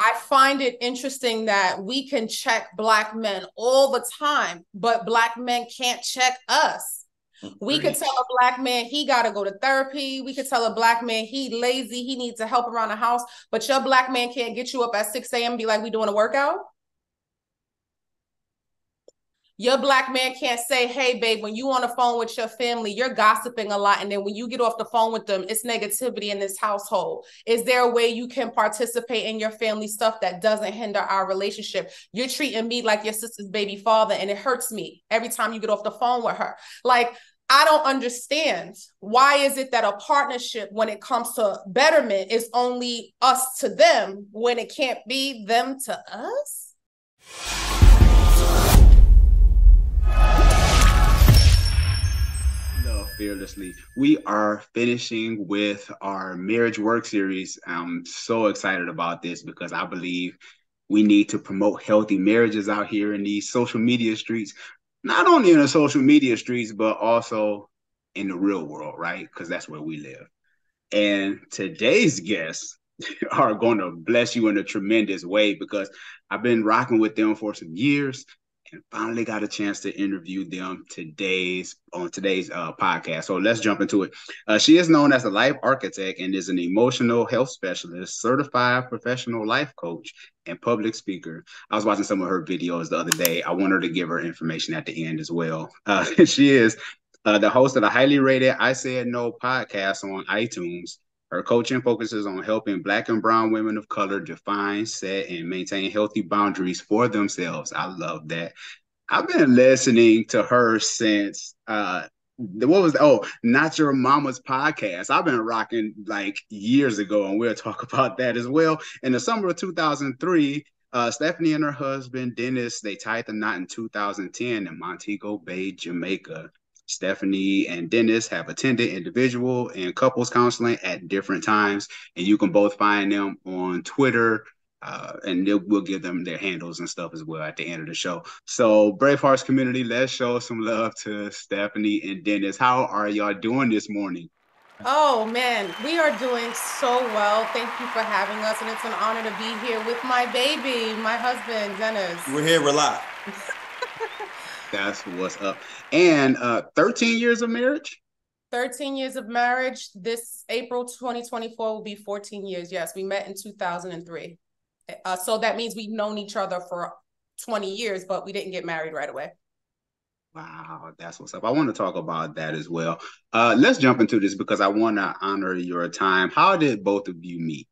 I find it interesting that we can check black men all the time, but black men can't check us. We could tell a black man he got to go to therapy. We could tell a black man he lazy, he needs to help around the house, but your black man can't get you up at 6 a.m. be like, we doing a workout. Your black man can't say, hey, babe, when you on the phone with your family, you're gossiping a lot. And then when you get off the phone with them, it's negativity in this household. Is there a way you can participate in your family stuff that doesn't hinder our relationship? You're treating me like your sister's baby father, and it hurts me every time you get off the phone with her. Like, I don't understand. Why is it that a partnership, when it comes to betterment, is only us to them when it can't be them to us? Fearlessly. We are finishing with our marriage work series. I'm so excited about this because I believe we need to promote healthy marriages out here in these social media streets, not only in the social media streets, but also in the real world, right? Because that's where we live. And today's guests are going to bless you in a tremendous way because I've been rocking with them for some years and finally got a chance to interview them today's on today's uh, podcast. So let's jump into it. Uh, she is known as a life architect and is an emotional health specialist, certified professional life coach, and public speaker. I was watching some of her videos the other day. I want her to give her information at the end as well. Uh, she is uh, the host of the highly rated I Said No podcast on iTunes her coaching focuses on helping Black and Brown women of color define, set, and maintain healthy boundaries for themselves. I love that. I've been listening to her since uh what was oh not your mama's podcast i've been rocking like years ago and we'll talk about that as well in the summer of 2003 uh, stefanie and her husband dennis they tied the knot in 2010 in montego bay jamaica Stefanie and Dennis have attended individual and couples counseling at different times, and you can both find them on Twitter. Uh, and we'll give them their handles and stuff as well at the end of the show. So, Bravehearts community, let's show some love to Stefanie and Dennis. How are y'all doing this morning? Oh man, we are doing so well. Thank you for having us, and it's an honor to be here with my baby, my husband, Dennis. We're here, we're live. That's what's up. And uh 13 years of marriage? 13 years of marriage. This April 2024 will be 14 years. Yes, we met in 2003. Uh, so that means we've known each other for 20 years, but we didn't get married right away. Wow, that's what's up. I want to talk about that as well. Uh, let's jump into this because I want to honor your time. How did both of you meet?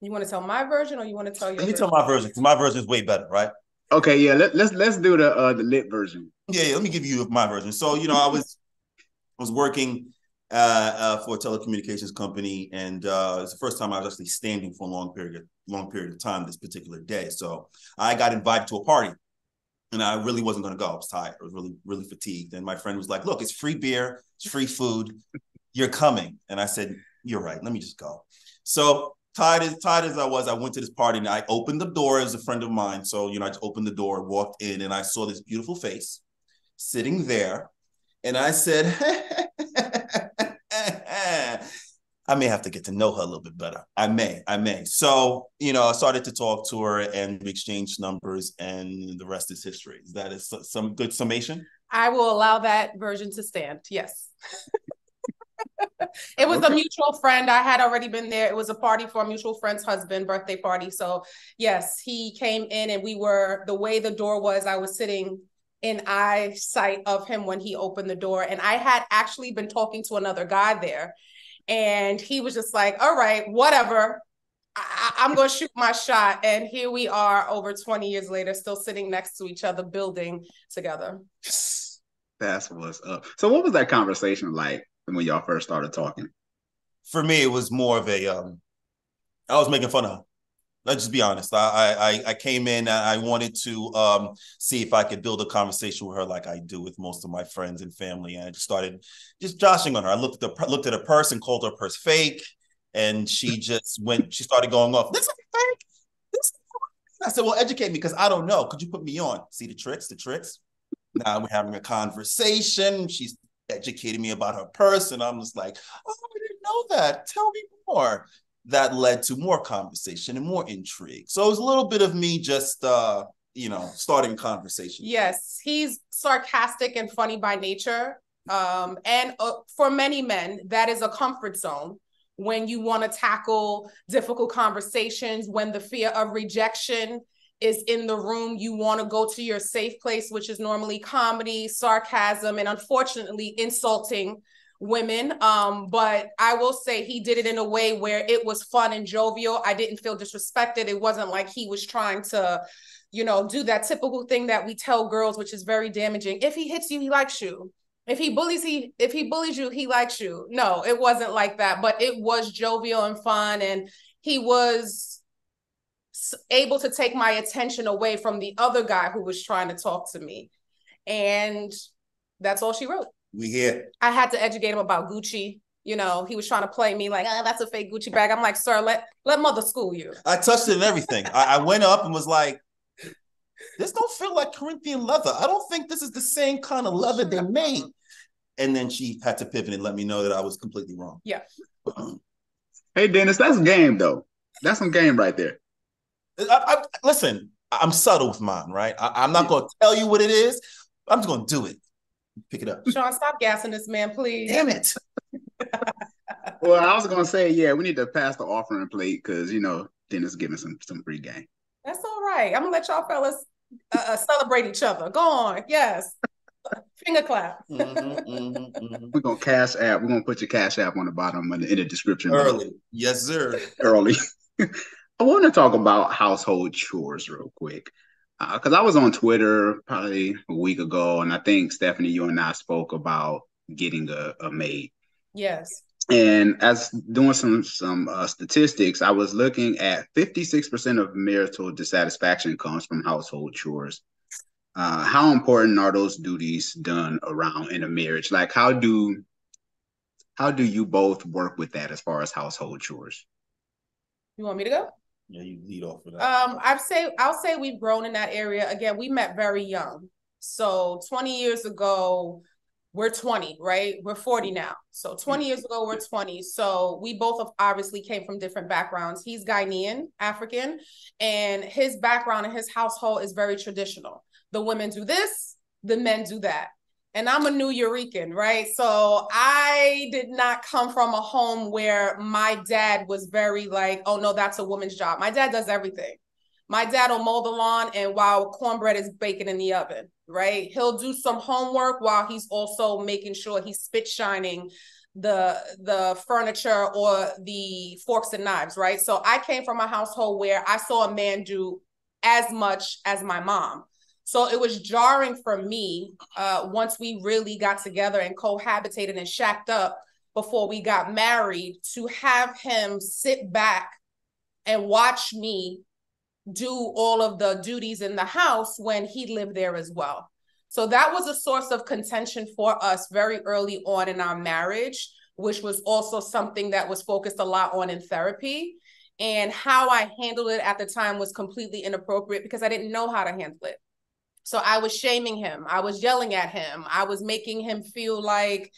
You want to tell my version or you want to tell your Let me version? tell my version because my version is way better, right? Okay, yeah. Let, let's let's do the uh, the lit version. Yeah, yeah, let me give you my version. So, you know, I was I was working uh, uh, for a telecommunications company, and uh, it's the first time I was actually standing for a long period long period of time this particular day. So, I got invited to a party, and I really wasn't going to go. I was tired. I was really really fatigued, and my friend was like, "Look, it's free beer, it's free food. You're coming," and I said, "You're right. Let me just go." So tired as tired as I was, I went to this party and I opened the door as a friend of mine. So, you know, I just opened the door, walked in, and I saw this beautiful face sitting there. And I said, I may have to get to know her a little bit better. I may, I may. So, you know, I started to talk to her and we exchanged numbers, and the rest is history. Is that is some good summation? I will allow that version to stand. Yes. it was okay. a mutual friend. I had already been there. It was a party for a mutual friend's husband, birthday party. So, yes, he came in and we were the way the door was, I was sitting in eyesight of him when he opened the door. And I had actually been talking to another guy there. And he was just like, all right, whatever. I, am going to shoot my shot. And here we are over 20 years later, still sitting next to each other, building together. That's what's up. So, what was that conversation like? When y'all first started talking? For me, it was more of a um, I was making fun of her. Let's just be honest. I I I came in. I wanted to um, see if I could build a conversation with her, like I do with most of my friends and family. And I just started just joshing on her. I looked at the looked at her purse and called her purse fake, and she just went. She started going off. This is fake. This. I said, "Well, educate me because I don't know. Could you put me on? See the tricks, the tricks." Now we're having a conversation. She's educating me about her purse, and I'm just like, oh, I didn't know that. Tell me more. that led to more conversation and more intrigue. So it was a little bit of me just uh, you know, starting conversation. Yes, he's sarcastic and funny by nature. Um, and uh, for many men, that is a comfort zone when you want to tackle difficult conversations, when the fear of rejection is in the room, you want to go to your safe place, which is normally comedy, sarcasm, and unfortunately insulting women. Um, but I will say he did it in a way where it was fun and jovial. I didn't feel disrespected. It wasn't like he was trying to, you know, do that typical thing that we tell girls, which is very damaging. If he hits you, he likes you. If he bullies, he if he bullies you, he likes you. No, it wasn't like that, but it was jovial and fun, and he was able to take my attention away from the other guy who was trying to talk to me. And that's all she wrote. We here. I had to educate him about Gucci. You know, he was trying to play me like, oh, that's a fake Gucci bag. I'm like, sir, let let mother school you. I touched it and everything. I, I went up and was like, this don't feel like Corinthian leather. I don't think this is the same kind of leather they made. And then she had to pivot and let me know that I was completely wrong. Yeah. hey, Dennis, that's game though. That's some game right there. I, I, listen, I'm subtle with mine, right? I, am not going to tell you what it is. I'm just going to do it. Pick it up. Sean, stop gassing this man, please. Damn it. well, I was going to say, yeah, we need to pass the offering plate because, you know, Dennis giving some some free game. That's all right. I'm going to let y'all fellas uh, uh, celebrate each other. Go on. Yes. Finger clap. mm-hmm, mm-hmm, mm-hmm. We're gonna cash app. We're gonna put your cash app on the bottom in the, in the description. Early, yes, sir. Early. I want to talk about household chores real quick because uh, I was on Twitter probably a week ago, and I think Stefanie, you and I spoke about getting a, a maid. Yes. And as doing some some uh, statistics, I was looking at 56% of marital dissatisfaction comes from household chores. Uh, how important are those duties done around in a marriage? Like, how do how do you both work with that as far as household chores? You want me to go? Yeah, you lead off with that. Um, I'd say I'll say we've grown in that area. Again, we met very young. So 20 years ago, we're 20, right? We're 40 now. So 20 years ago, we're 20. So we both obviously came from different backgrounds. He's Ghanaian, African, and his background and his household is very traditional. The women do this, the men do that and I'm a Nuyorican, right? So I did not come from a home where my dad was very like, oh no, that's a woman's job. My dad does everything. My dad will mow the lawn and while cornbread is baking in the oven, right? He'll do some homework while he's also making sure he's spit shining the the furniture or the forks and knives, right? So I came from a household where I saw a man do as much as my mom. So it was jarring for me uh, once we really got together and cohabitated and shacked up before we got married to have him sit back and watch me do all of the duties in the house when he lived there as well. So that was a source of contention for us very early on in our marriage, which was also something that was focused a lot on in therapy. And how I handled it at the time was completely inappropriate because I didn't know how to handle it. So I was shaming him. I was yelling at him. I was making him feel like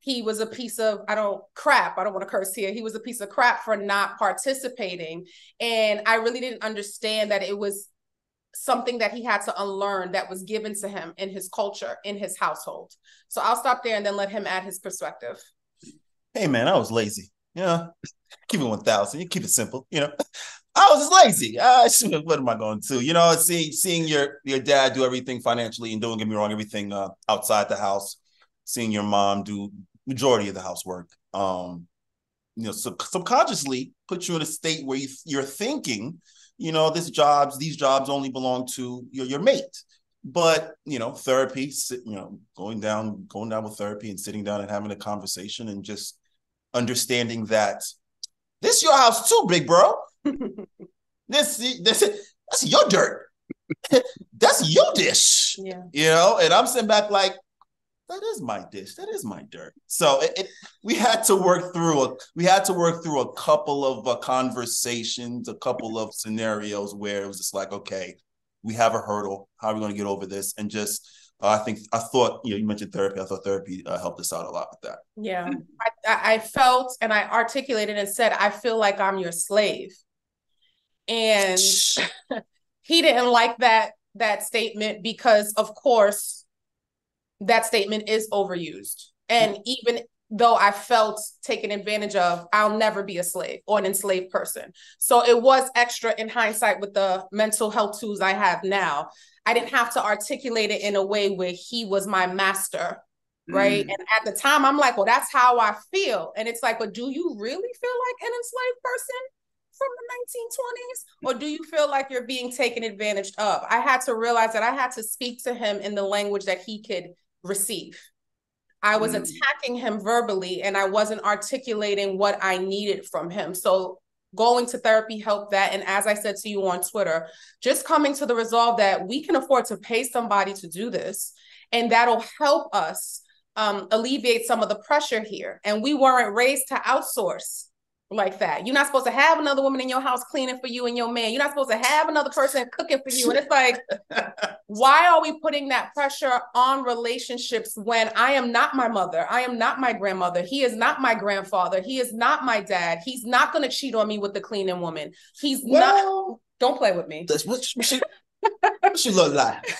he was a piece of I don't crap. I don't want to curse here. He was a piece of crap for not participating. And I really didn't understand that it was something that he had to unlearn that was given to him in his culture, in his household. So I'll stop there and then let him add his perspective. Hey man, I was lazy. Yeah. Keep it 1000. You keep it simple, you know. I was just lazy. What am I going to? You know, see, seeing your your dad do everything financially and don't get me wrong, everything uh, outside the house. Seeing your mom do majority of the housework. Um, you know, sub- subconsciously put you in a state where you, you're thinking, you know, this jobs, these jobs only belong to your, your mate. But you know, therapy, you know, going down, going down with therapy and sitting down and having a conversation and just understanding that this your house too, big bro this, this, that's your dirt. that's your dish. Yeah. You know, and I'm sitting back like, that is my dish. That is my dirt. So it, it, we had to work through a we had to work through a couple of uh, conversations, a couple of scenarios where it was just like, okay, we have a hurdle. How are we going to get over this? And just uh, I think I thought you know you mentioned therapy. I thought therapy uh, helped us out a lot with that. Yeah, I, I felt and I articulated and said, I feel like I'm your slave, and he didn't like that that statement because, of course, that statement is overused, and even though I felt taken advantage of, I'll never be a slave or an enslaved person. So it was extra in hindsight with the mental health tools I have now I didn't have to articulate it in a way where he was my master. Right. Mm. And at the time, I'm like, well, that's how I feel. And it's like, but do you really feel like an enslaved person from the 1920s? Or do you feel like you're being taken advantage of? I had to realize that I had to speak to him in the language that he could receive. I was mm. attacking him verbally and I wasn't articulating what I needed from him. So going to therapy helped that. And as I said to you on Twitter, just coming to the resolve that we can afford to pay somebody to do this, and that'll help us um, alleviate some of the pressure here. And we weren't raised to outsource like that. You're not supposed to have another woman in your house cleaning for you and your man. You're not supposed to have another person cooking for you. And it's like, why are we putting that pressure on relationships when I am not my mother? I am not my grandmother. He is not my grandfather. He is not my dad. He's not going to cheat on me with the cleaning woman. He's well, not. Don't play with me. That's what she, she look like.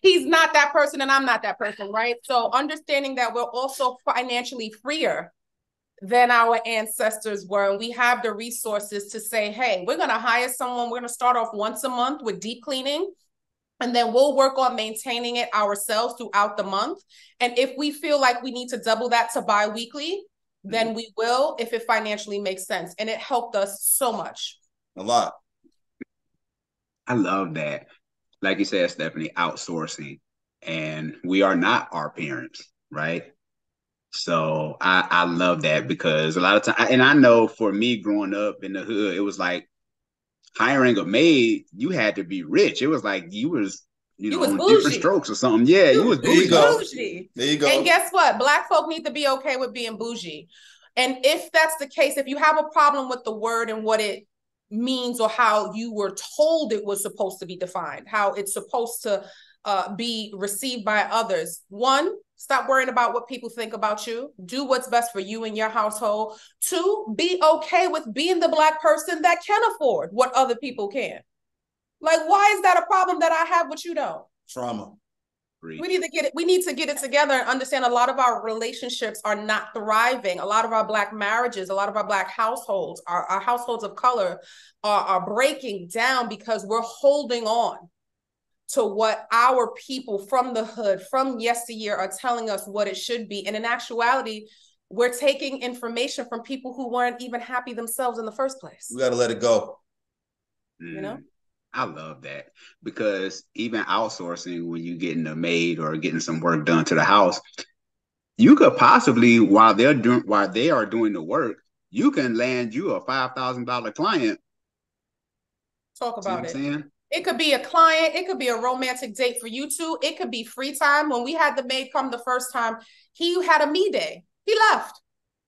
He's not that person, and I'm not that person, right? So understanding that we're also financially freer than our ancestors were. And we have the resources to say, hey, we're going to hire someone. We're going to start off once a month with deep cleaning. And then we'll work on maintaining it ourselves throughout the month. And if we feel like we need to double that to bi weekly, then mm-hmm. we will if it financially makes sense. And it helped us so much. A lot. I love that. Like you said, Stefanie, outsourcing. And we are not our parents, right? So I, I love that because a lot of time, and I know for me growing up in the hood, it was like hiring a maid, you had to be rich. It was like you was, you, you know, was different strokes or something. Yeah, you, you was bougie. bougie. There you go. And guess what? Black folk need to be okay with being bougie. And if that's the case, if you have a problem with the word and what it means or how you were told it was supposed to be defined, how it's supposed to uh, be received by others, one, Stop worrying about what people think about you. Do what's best for you and your household. Two, be okay with being the Black person that can afford what other people can. Like, why is that a problem that I have but you don't? Trauma. We need to get it. We need to get it together and understand a lot of our relationships are not thriving. A lot of our black marriages, a lot of our black households, our, our households of color are, are breaking down because we're holding on to what our people from the hood, from yesteryear, are telling us what it should be. And in actuality, we're taking information from people who weren't even happy themselves in the first place. We got to let it go. Mm, you know? I love that because even outsourcing, when you're getting a maid or getting some work done to the house, you could possibly, while they're doing while they are doing the work, you can land you a five thousand dollar client. Talk about it. It could be a client, it could be a romantic date for you two, it could be free time. When we had the maid come the first time, he had a me day. He left.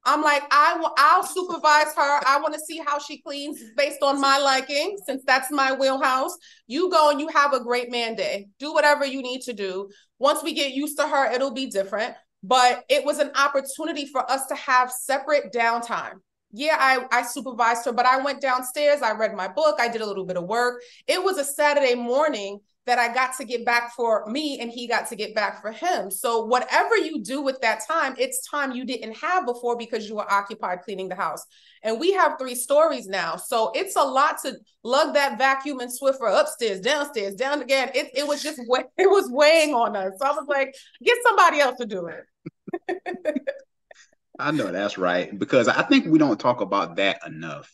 I'm like, I will I'll supervise her. I want to see how she cleans based on my liking, since that's my wheelhouse. You go and you have a great man day. Do whatever you need to do. Once we get used to her, it'll be different. But it was an opportunity for us to have separate downtime yeah, I, I supervised her, but I went downstairs, I read my book, I did a little bit of work. It was a Saturday morning that I got to get back for me and he got to get back for him. So whatever you do with that time, it's time you didn't have before because you were occupied cleaning the house. And we have three stories now. So it's a lot to lug that vacuum and Swiffer upstairs, downstairs, down again. It, it was just, it was weighing on us. So I was like, get somebody else to do it. I know that's right because I think we don't talk about that enough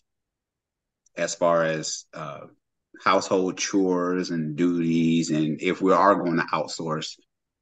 as far as uh, household chores and duties, and if we are going to outsource,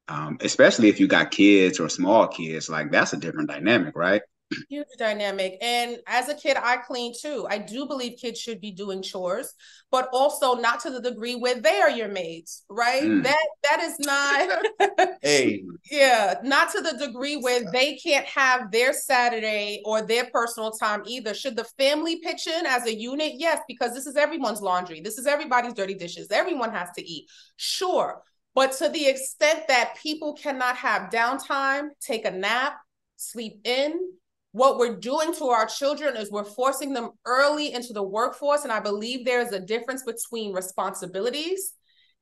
um, especially if you got kids or small kids, like that's a different dynamic, right? Huge dynamic. And as a kid i clean too. I do believe kids should be doing chores but also not to the degree where they are your maids right? Mm. that that is not hey. Yeah not to the degree where they can't have their saturday or their personal time either. Should the family pitch in as a unit? Yes because this is everyone's laundry. This is everybody's dirty dishes. Everyone has to eat. Sure. But to the extent that people cannot have downtime, take a nap, sleep in, what we're doing to our children is we're forcing them early into the workforce. And I believe there's a difference between responsibilities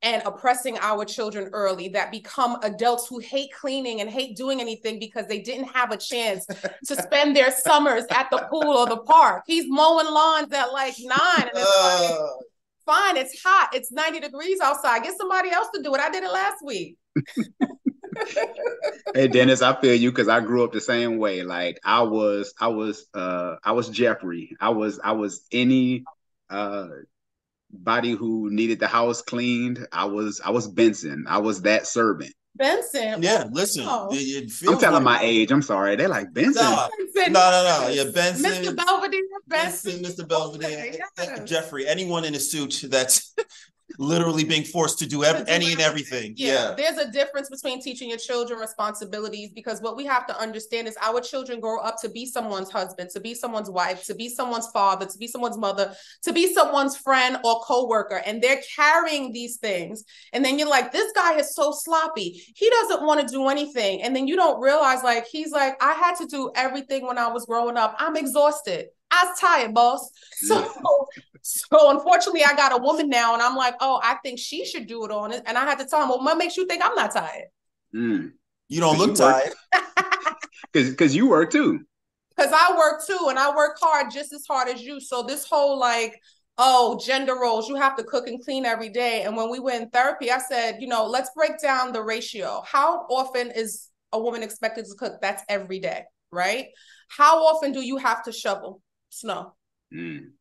and oppressing our children early that become adults who hate cleaning and hate doing anything because they didn't have a chance to spend their summers at the pool or the park. He's mowing lawns at like nine and it's uh, like, fine, it's hot, it's 90 degrees outside. Get somebody else to do it. I did it last week. hey Dennis, I feel you because I grew up the same way. Like I was, I was, uh, I was Geoffrey. I was, I was any uh body who needed the house cleaned. I was, I was Benson. I was that servant. Benson. Yeah, listen. Oh. It, it I'm telling like, my age. I'm sorry. They're like Benson. No, Benson. no, no, no. Yeah, Benson. Mr. Belvedere. Benson. Benson Mr. Belvedere. Okay, Geoffrey. Anyone in a suit that's literally being forced to do ev- to any and everything. Yeah. yeah. There's a difference between teaching your children responsibilities because what we have to understand is our children grow up to be someone's husband, to be someone's wife, to be someone's father, to be someone's mother, to be someone's friend or co-worker. And they're carrying these things. And then you're like, this guy is so sloppy. He doesn't want to do anything. And then you don't realize like he's like, I had to do everything when I was growing up. I'm exhausted. I was tired, boss. So, so unfortunately, I got a woman now, and I'm like, oh, I think she should do it on it. And I had to tell him, well, what makes you think I'm not tired? Mm. You don't look tired. Because because you work too. Because I work too, and I work hard just as hard as you. So this whole like, oh, gender roles, you have to cook and clean every day. And when we went in therapy, I said, you know, let's break down the ratio. How often is a woman expected to cook? That's every day, right? How often do you have to shovel? Snow. Mm.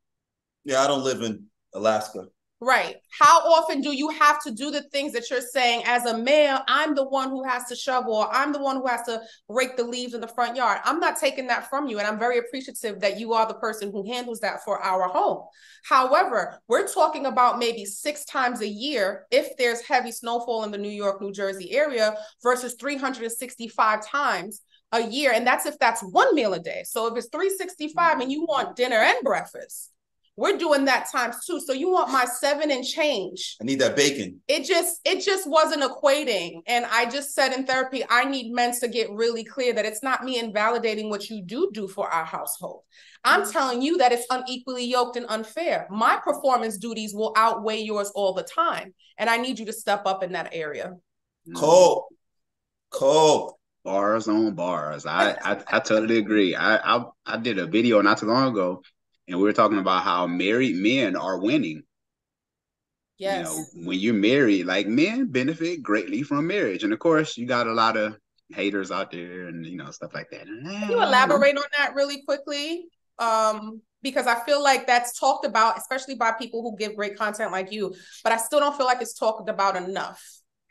Yeah, I don't live in Alaska. Right. How often do you have to do the things that you're saying as a male? I'm the one who has to shovel, or I'm the one who has to rake the leaves in the front yard. I'm not taking that from you. And I'm very appreciative that you are the person who handles that for our home. However, we're talking about maybe six times a year if there's heavy snowfall in the New York, New Jersey area versus 365 times a year. And that's if that's one meal a day. So if it's 365 and you want dinner and breakfast, we're doing that times two. So you want my seven and change. I need that bacon. It just it just wasn't equating. And I just said in therapy, I need men to get really clear that it's not me invalidating what you do do for our household. I'm mm-hmm. telling you that it's unequally yoked and unfair. My performance duties will outweigh yours all the time. And I need you to step up in that area. Cole. Cole bars on bars. I, I, I totally agree. I, I I did a video not too long ago, and we were talking about how married men are winning. Yes. You know, when you're married, like men benefit greatly from marriage, and of course, you got a lot of haters out there, and you know stuff like that. Can you elaborate on that really quickly? Um, because I feel like that's talked about, especially by people who give great content like you, but I still don't feel like it's talked about enough.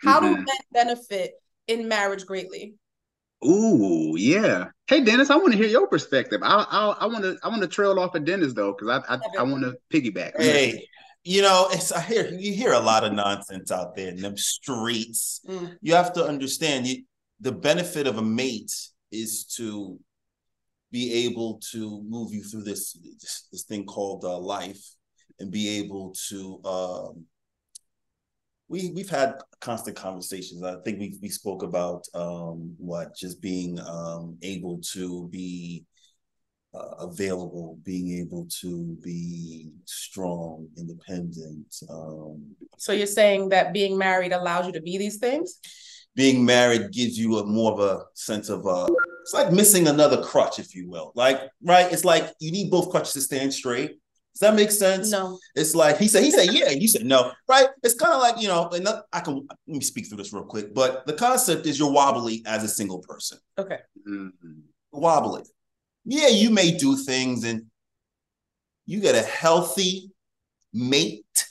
How mm-hmm. do men benefit in marriage greatly? Ooh, yeah. Hey, Dennis, I want to hear your perspective. I I I want to I want to trail off of Dennis though, because I I, I want to piggyback. Hey, you know, it's I hear you hear a lot of nonsense out there in them streets. Mm. You have to understand you, the benefit of a mate is to be able to move you through this this, this thing called uh, life and be able to um, we we've had constant conversations. I think we we spoke about um, what just being um, able to be uh, available, being able to be strong, independent. Um, so you're saying that being married allows you to be these things? Being married gives you a more of a sense of uh, it's like missing another crutch, if you will. Like right, it's like you need both crutches to stand straight does that make sense? No. It's like he said, he said, yeah, and you said no, right? It's kind of like, you know, and I can let me speak through this real quick, but the concept is you're wobbly as a single person. Okay. Mm-hmm. Wobbly. Yeah, you may do things and you get a healthy mate.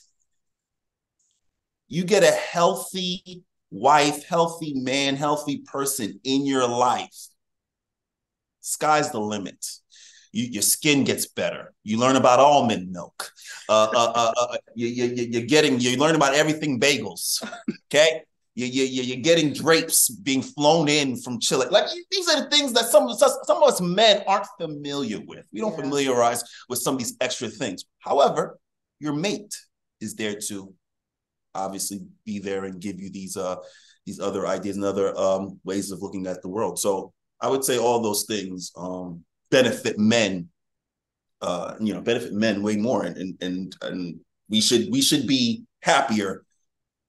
You get a healthy wife, healthy man, healthy person in your life. Sky's the limit you, your skin gets better. You learn about almond milk. Uh, uh, uh, uh you, you, you're getting, you learn about everything bagels. Okay. You, you, you're getting drapes being flown in from Chile. Like these are the things that some, some of us men aren't familiar with. We don't yeah. familiarize with some of these extra things. However, your mate is there to obviously be there and give you these uh these other ideas and other um ways of looking at the world. So I would say all those things um benefit men uh you know benefit men way more and and and, and we should we should be happier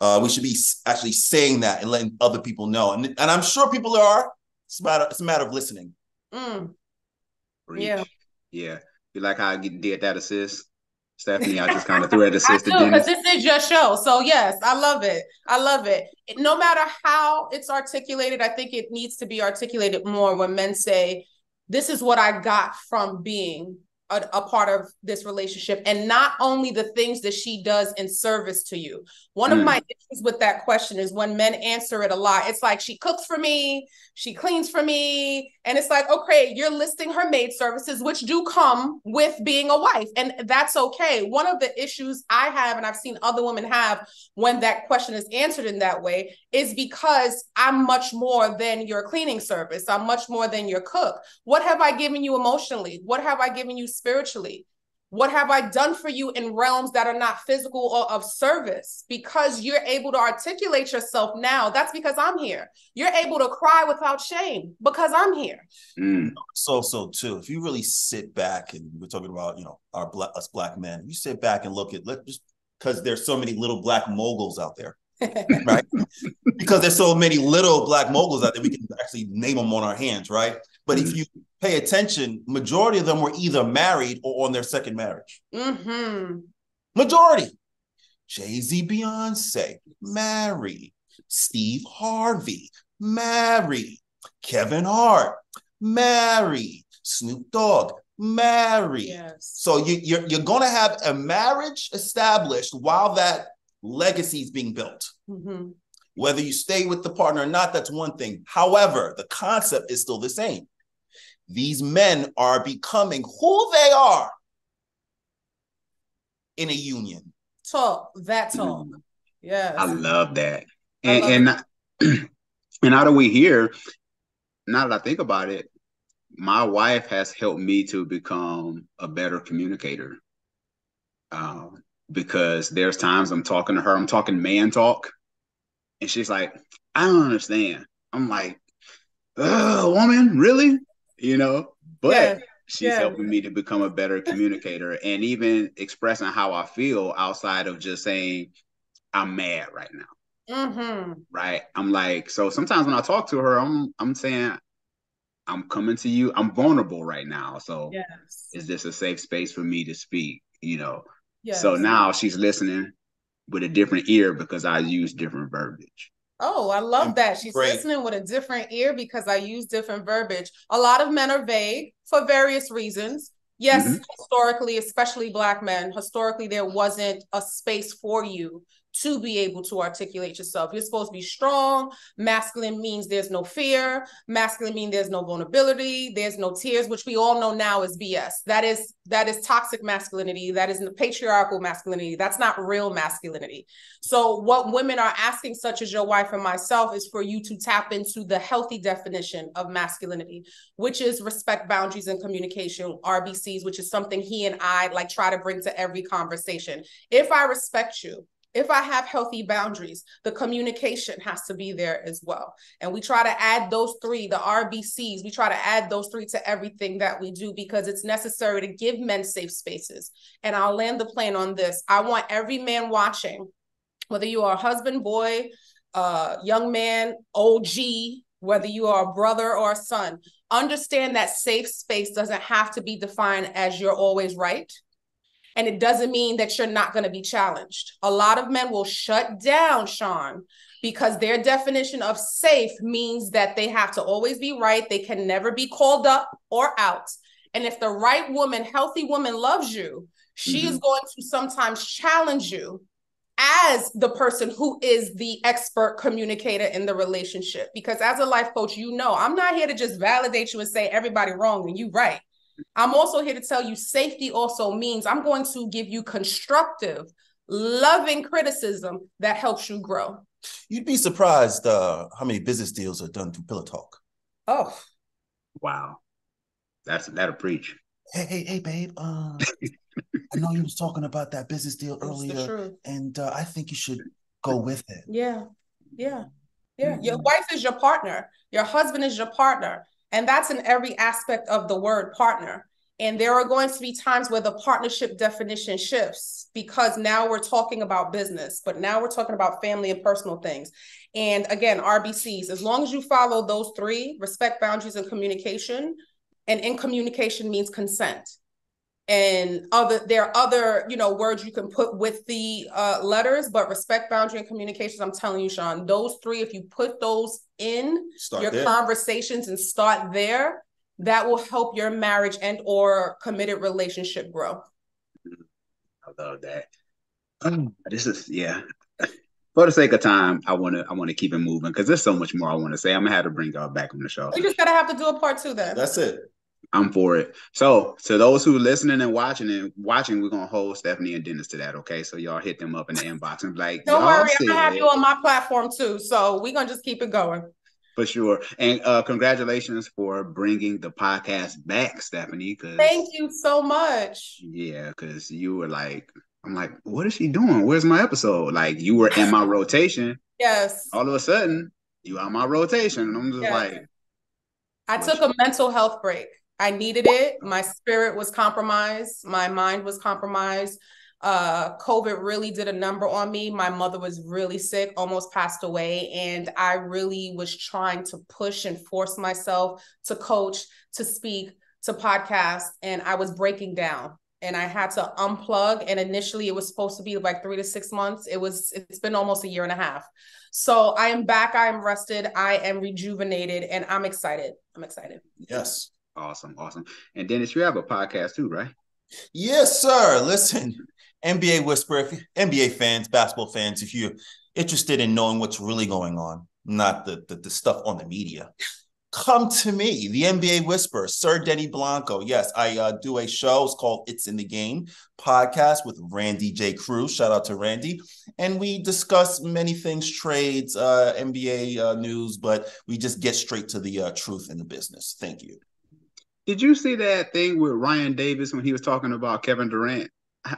uh, we should be actually saying that and letting other people know. And, and I'm sure people are. It's a matter, it's a matter of listening. Mm. Yeah. Yeah. You like how I did that assist? Stefanie, I just kind of threw that assist because this is your show. So yes, I love it. I love it. No matter how it's articulated, I think it needs to be articulated more when men say, "This is what I got from being a, a, part of this relationship and not only the things that she does in service to you. One mm. of my issues with that question is when men answer it a lot, it's like she cooks for me, she cleans for me, and it's like, okay, you're listing her maid services, which do come with being a wife, and that's okay. One of the issues I have, and I've seen other women have when that question is answered in that way, is because I'm much more than your cleaning service, I'm much more than your cook. What have I given you emotionally? What have I given you spiritually? What have I done for you in realms that are not physical or of service? Because you're able to articulate yourself now. That's because I'm here. You're able to cry without shame because I'm here. Mm. So, so too, if you really sit back and we're talking about, you know, our black, us black men, you sit back and look at, let just because there's so many little black moguls out there. right? because there's so many little black moguls out there, we can actually name them on our hands, right? But mm-hmm. if you pay attention, majority of them were either married or on their second marriage. Mm-hmm. Majority. Jay Z, Beyonce, married. Steve Harvey, married. Kevin Hart, married. Snoop Dogg, married. Yes. So you, you're, you're going to have a marriage established while that legacy is being built. Mm-hmm. Whether you stay with the partner or not, that's one thing. However, the concept is still the same. These men are becoming who they are in a union. Talk that talk. Mm. Yes. I love that. And love and, and that we hear, now that I think about it, my wife has helped me to become a better communicator. Um, because there's times I'm talking to her, I'm talking man talk, and she's like, I don't understand. I'm like, oh, woman, really? You know, but yeah. she's yeah. helping me to become a better communicator and even expressing how I feel outside of just saying, I'm mad right now. Mm-hmm. Right. I'm like, so sometimes when I talk to her, I'm I'm saying, I'm coming to you. I'm vulnerable right now. So yes. is this a safe space for me to speak? You know, Yes. So now she's listening with a different ear because I use different verbiage. Oh, I love that. She's Great. listening with a different ear because I use different verbiage. A lot of men are vague for various reasons. Yes, mm-hmm. historically, especially Black men, historically, there wasn't a space for you to be able to articulate yourself. You're supposed to be strong. Masculine means there's no fear. Masculine means there's no vulnerability. There's no tears, which we all know now is BS. That is that is toxic masculinity. That is patriarchal masculinity. That's not real masculinity. So what women are asking, such as your wife and myself, is for you to tap into the healthy definition of masculinity, which is respect, boundaries, and communication, RBCs, which is something he and I like try to bring to every conversation. If I respect you, if I have healthy boundaries, the communication has to be there as well. And we try to add those three, the RBCs, we try to add those three to everything that we do because it's necessary to give men safe spaces. And I'll land the plane on this. I want every man watching, whether you are a husband, boy, uh, young man, OG, whether you are a brother or a son, understand that safe space doesn't have to be defined as you're always right and it doesn't mean that you're not going to be challenged. A lot of men will shut down, Sean, because their definition of safe means that they have to always be right. They can never be called up or out. And if the right woman, healthy woman loves you, she mm-hmm. is going to sometimes challenge you as the person who is the expert communicator in the relationship. Because as a life coach, you know, I'm not here to just validate you and say everybody wrong and you right. I'm also here to tell you safety also means I'm going to give you constructive, loving criticism that helps you grow. You'd be surprised uh, how many business deals are done through Pillow Talk. Oh, wow, that's that'll preach. Hey, hey, hey, babe. Uh, I know you was talking about that business deal earlier, and uh, I think you should go with it. Yeah. Yeah. Yeah. Your wife is your partner. Your husband is your partner. And that's in every aspect of the word partner. And there are going to be times where the partnership definition shifts because now we're talking about business, but now we're talking about family and personal things. And again, RBCs, as long as you follow those three respect, boundaries, and communication, and in communication means consent and other there are other you know words you can put with the uh, letters but respect boundary and communications i'm telling you sean those three if you put those in start your there. conversations and start there that will help your marriage and or committed relationship grow. I love that. This is yeah. For the sake of time i want to i want to keep it moving because there's so much more i want to say. I'm gonna have to bring y'all back on the show. We just gotta have to do a part two then. That's it I'm for it. So, to those who listening and watching and watching, we're gonna hold Stefanie and Dennis to that. Okay, so y'all hit them up in the inbox and like, "Don't worry, gonna have you on my platform too." So we're gonna just keep it going. For sure, and uh, congratulations for bringing the podcast back, Stefanie. Cause thank you so much. Yeah, because you were like, I'm like, what is she doing? Where's my episode? Like you were in my rotation. Yes. All of a sudden, you on my rotation, and I'm just yes. like. I took a mental health break. I needed it. My spirit was compromised. My mind was compromised. Uh, COVID really did a number on me. My mother was really sick, almost passed away. And I really was trying to push and force myself to coach, to speak, to podcast. And I was breaking down and I had to unplug. And initially it was supposed to be like three to six months. It was, it's been almost a year and a half. So I am back. I am rested. I am rejuvenated and I'm excited. I'm excited. Yes. Awesome, awesome. And Dennis, you have a podcast too, right? Yes, sir. Listen, NBA Whisper, if NBA fans, basketball fans, if you're interested in knowing what's really going on, not the, the, the stuff on the media, come to me, the NBA Whisper, Sir Denny Blanco. Yes, I uh, do a show. It's called It's in the Game podcast with Randy J. Crew. Shout out to Randy. And we discuss many things, trades, uh, NBA uh, news, but we just get straight to the uh, truth in the business. Thank you. Did you see that thing with Ryan Davis when he was talking about Kevin Durant?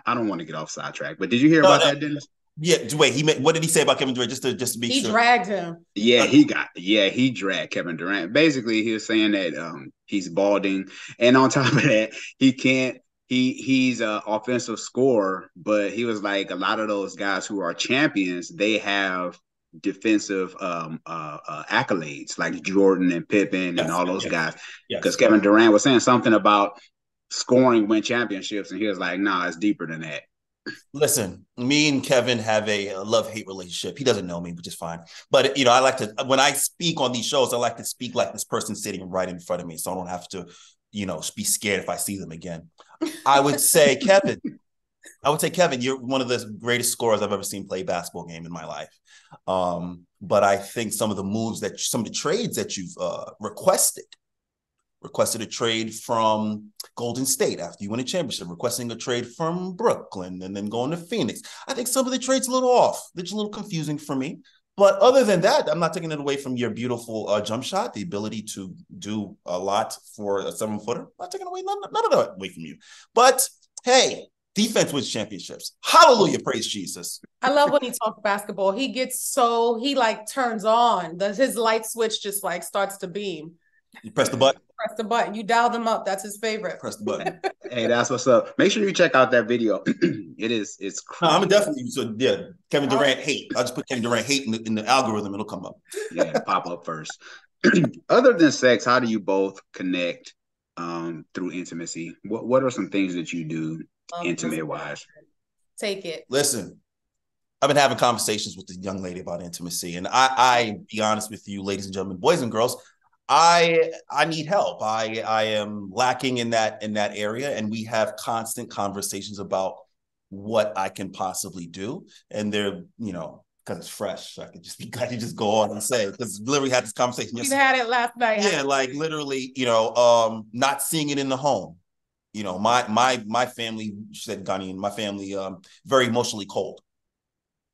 I don't want to get off sidetrack, but did you hear no, about no. that, Dennis? Yeah, wait. He made, what did he say about Kevin Durant? Just to just to be he sure. dragged him. Yeah, he got yeah he dragged Kevin Durant. Basically, he was saying that um he's balding, and on top of that, he can't. He he's an offensive scorer, but he was like a lot of those guys who are champions. They have defensive um, uh, uh, accolades like Jordan and Pippen yes, and all those yes, guys. Because yes. Kevin Durant was saying something about scoring win championships, and he was like, "Nah, it's deeper than that." Listen, me and Kevin have a love hate relationship. He doesn't know me, which is fine. But you know, I like to when I speak on these shows, I like to speak like this person sitting right in front of me, so I don't have to, you know, be scared if I see them again. I would say, Kevin, I would say, Kevin, you're one of the greatest scorers I've ever seen play basketball game in my life. Um, but I think some of the moves that some of the trades that you've uh, requested, requested a trade from Golden State after you win a championship, requesting a trade from Brooklyn and then going to Phoenix. I think some of the trades a little off. It's a little confusing for me. But other than that, I'm not taking it away from your beautiful uh, jump shot, the ability to do a lot for a seven footer. I'm not taking away none, none of that away from you. But hey, Defense wins championships. Hallelujah. Praise Jesus. I love when he talks basketball. He gets so, he like turns on. Does his light switch just like starts to beam. You press the button. Press the button. You dial them up. That's his favorite. Press the button. hey, that's what's up. Make sure you check out that video. it is, it's crazy. No, I'm definitely, so yeah, Kevin Durant hate. I'll just put Kevin Durant hate in the, in the algorithm. It'll come up. yeah, pop up first. Other than sex, how do you both connect um, through intimacy? What What are some things that you do um, intimate wise. Take it. Listen, I've been having conversations with the young lady about intimacy, and I, I be honest with you, ladies and gentlemen, boys and girls, I I need help. I I am lacking in that in that area, and we have constant conversations about what I can possibly do. And they're you know because it's fresh, I could just be I could just go on and say because literally had this conversation. We had it last night. Yeah, like literally, you know, um, not seeing it in the home you know, my my my family said Ghanaian, my family um very emotionally cold.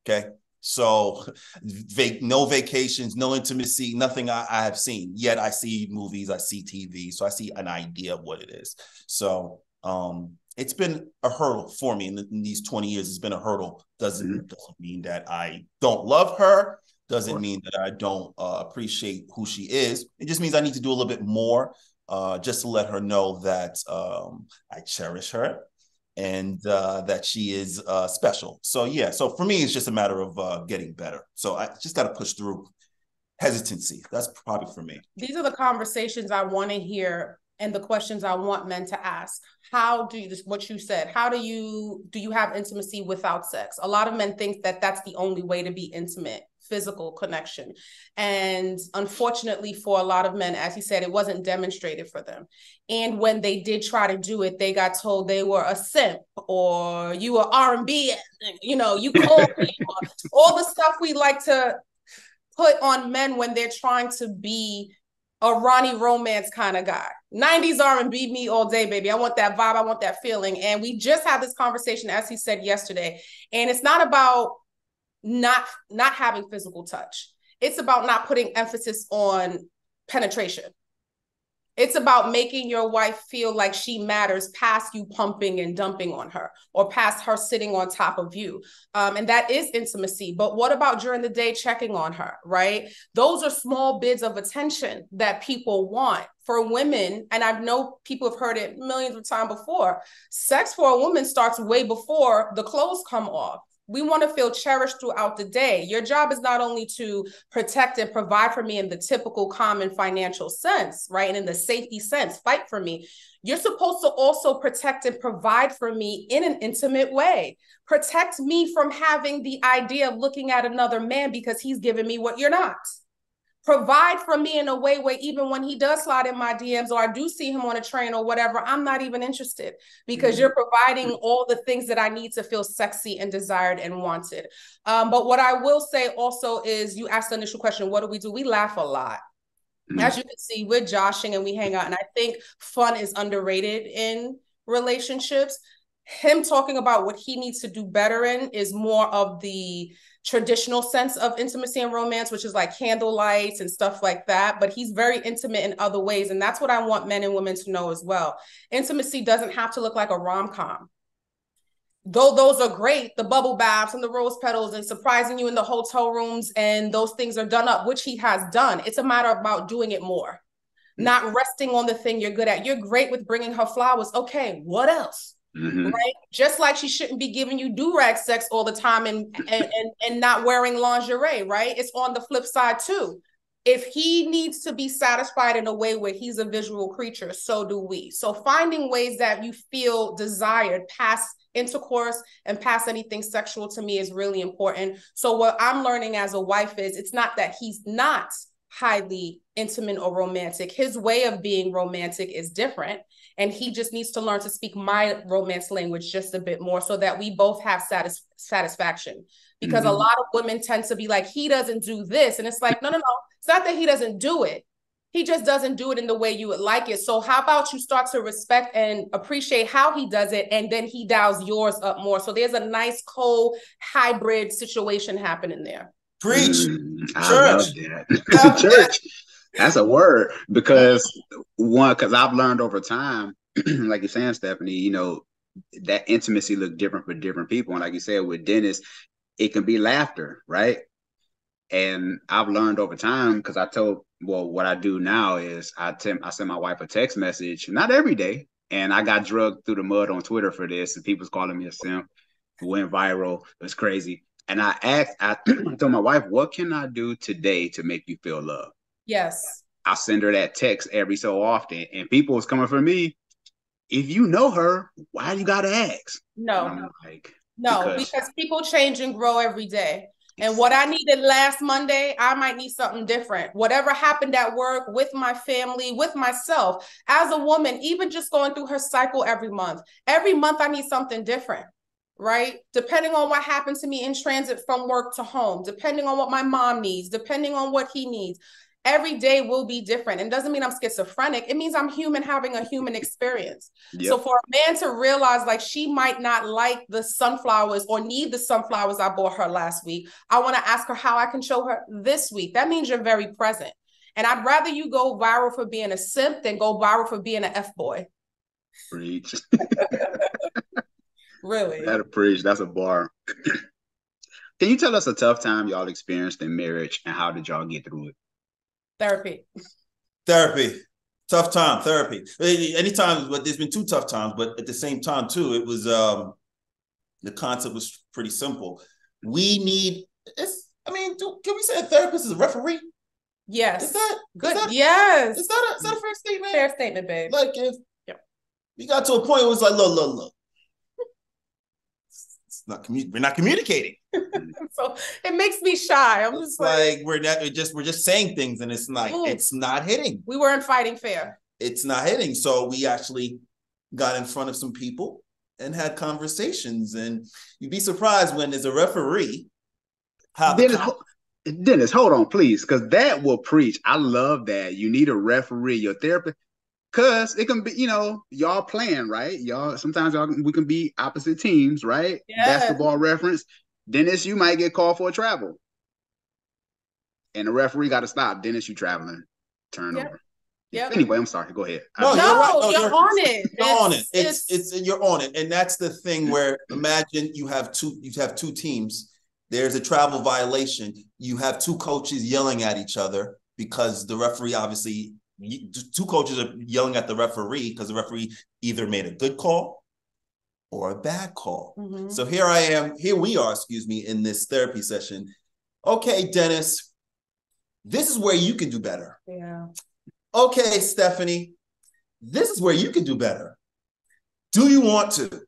Okay. So vac- no vacations, no intimacy, nothing I, I have seen. Yet I see movies, I see TV, so I see an idea of what it is. So um it's been a hurdle for me in, the, in, these 20 years. It's been a hurdle. Doesn't mm-hmm. doesn't mean that I don't love her. Doesn't mean that I don't uh, appreciate who she is. It just means I need to do a little bit more uh, just to let her know that um, I cherish her and uh, that she is uh, special. So yeah, so for me, it's just a matter of uh, getting better. So I just got to push through hesitancy. That's probably for me. These are the conversations I want to hear and the questions I want men to ask. How do you, what you said, how do you, do you have intimacy without sex? A lot of men think that that's the only way to be intimate physical connection. And unfortunately, for a lot of men, as he said, it wasn't demonstrated for them. And when they did try to do it, they got told they were a simp or you were R and B, you know, you call all the stuff we like to put on men when they're trying to be a Ronnie Romance kind of guy. 90s R&B me all day, baby. I want that vibe. I want that feeling. And we just had this conversation, as he said yesterday. And it's not about not not having physical touch. It's about not putting emphasis on penetration. It's about making your wife feel like she matters past you pumping and dumping on her or past her sitting on top of you. Um, and that is intimacy. But what about during the day checking on her, right? Those are small bids of attention that people want. For women, and I know people have heard it millions of times before, sex for a woman starts way before the clothes come off we want to feel cherished throughout the day. Your job is not only to protect and provide for me in the typical common financial sense, right? And in the safety sense, fight for me. You're supposed to also protect and provide for me in an intimate way. Protect me from having the idea of looking at another man because he's giving me what you're not provide for me in a way where even when he does slide in my DMs or I do see him on a train or whatever, I'm not even interested because mm-hmm. you're providing all the things that I need to feel sexy and desired and wanted. Um, but what I will say also is you asked the initial question, what do we do? We laugh a lot. Mm-hmm. As you can see, we're joshing and we hang out. And I think fun is underrated in relationships. Him talking about what he needs to do better in is more of the traditional sense of intimacy and romance, which is like candle lights and stuff like that. But he's very intimate in other ways. And that's what I want men and women to know as well. Intimacy doesn't have to look like a rom com. Though those are great, the bubble baths and the rose petals and surprising you in the hotel rooms, and those things are done up, which he has done. It's a matter about doing it more, mm. not resting on the thing you're good at. You're great with bringing her flowers. Okay, what else? Mm-hmm. Right. Just like she shouldn't be giving you do-rag sex all the time and, and and and not wearing lingerie, right? It's on the flip side too. If he needs to be satisfied in a way where he's a visual creature, so do we. So finding ways that you feel desired past intercourse and past anything sexual to me is really important. So what I'm learning as a wife is it's not that he's not highly intimate or romantic. His way of being romantic is different. And he just needs to learn to speak my romance language just a bit more so that we both have satis- satisfaction. Because mm-hmm. a lot of women tend to be like, he doesn't do this. And it's like, no, no, no. It's not that he doesn't do it. He just doesn't do it in the way you would like it. So, how about you start to respect and appreciate how he does it, and then he dials yours up more? So, there's a nice cold hybrid situation happening there. Preach. Mm, church. That. church. That's a word because one, because I've learned over time, like you're saying, Stefanie, you know, that intimacy look different for different people. And like you said, with Dennis, it can be laughter, right? And I've learned over time because I told, well, what I do now is I, I send my wife a text message, not every day. And I got drugged through the mud on Twitter for this, and people's calling me a simp. It went viral. It was crazy. And I asked, I told my wife, what can I do today to make you feel love? Yes. I send her that text every so often, and people is coming for me. If you know her, why you gotta ask? No, like, no, because, because people change and grow every day. And what I needed last Monday, I might need something different. Whatever happened at work, with my family, with myself, as a woman, even just going through her cycle every month. Every month, I need something different right? Depending on what happened to me in transit from work to home, depending on what my mom needs, depending on what he needs every day will be different. And doesn't mean I'm schizophrenic. It means I'm human having a human experience. Yep. So for a man to realize like she might not like the sunflowers or need the sunflowers I bought her last week, I want to ask her how I can show her this week. That means you're very present. And I'd rather you go viral for being a simp than go viral for being an F boy. Preach. really. That a preach. That's a bar. Can you tell us a tough time y'all experienced in marriage and how did y'all get through it? Therapy. Therapy. Tough time, therapy. Anytime, but there's been two tough times, but at the same time, too, it was um the concept was pretty simple. We need it's I mean, do, can we say a therapist is a referee? Yes. Is that good? Is that, yes. Is that, a, is that a fair statement? Fair statement, babe. Like if yep. we got to a point where was like, look, look, look. It's not commu- we're not communicating. so it makes me shy. I'm just like, like, we're not we're just we're just saying things and it's like Ooh. it's not hitting. We weren't fighting fair. It's not hitting. So we actually got in front of some people and had conversations. And you'd be surprised when there's a referee. How Dennis, Dennis, hold on, please, because that will preach. I love that. You need a referee, your therapist, because it can be, you know, y'all playing, right? Y'all sometimes y'all we can be opposite teams, right? Basketball reference. Dennis, you might get called for a travel. And the referee got to stop. Dennis, you traveling. Turn yep. over. Yeah. Anyway, I'm sorry. Go ahead. No, you're, right. no, you're, you're on it. You're it's, on it. It's, it's, it's you're on it, and that's the thing where imagine you have two you have two teams. There's a travel violation. You have two coaches yelling at each other because the referee obviously two coaches are yelling at the referee because the referee either made a good call or a bad call. Mm-hmm. So here I am. Here we are. Excuse me. In this therapy session. Okay, Dennis. This is where you can do better. Yeah okay, Stefanie, this is where you can do better. Do you want to?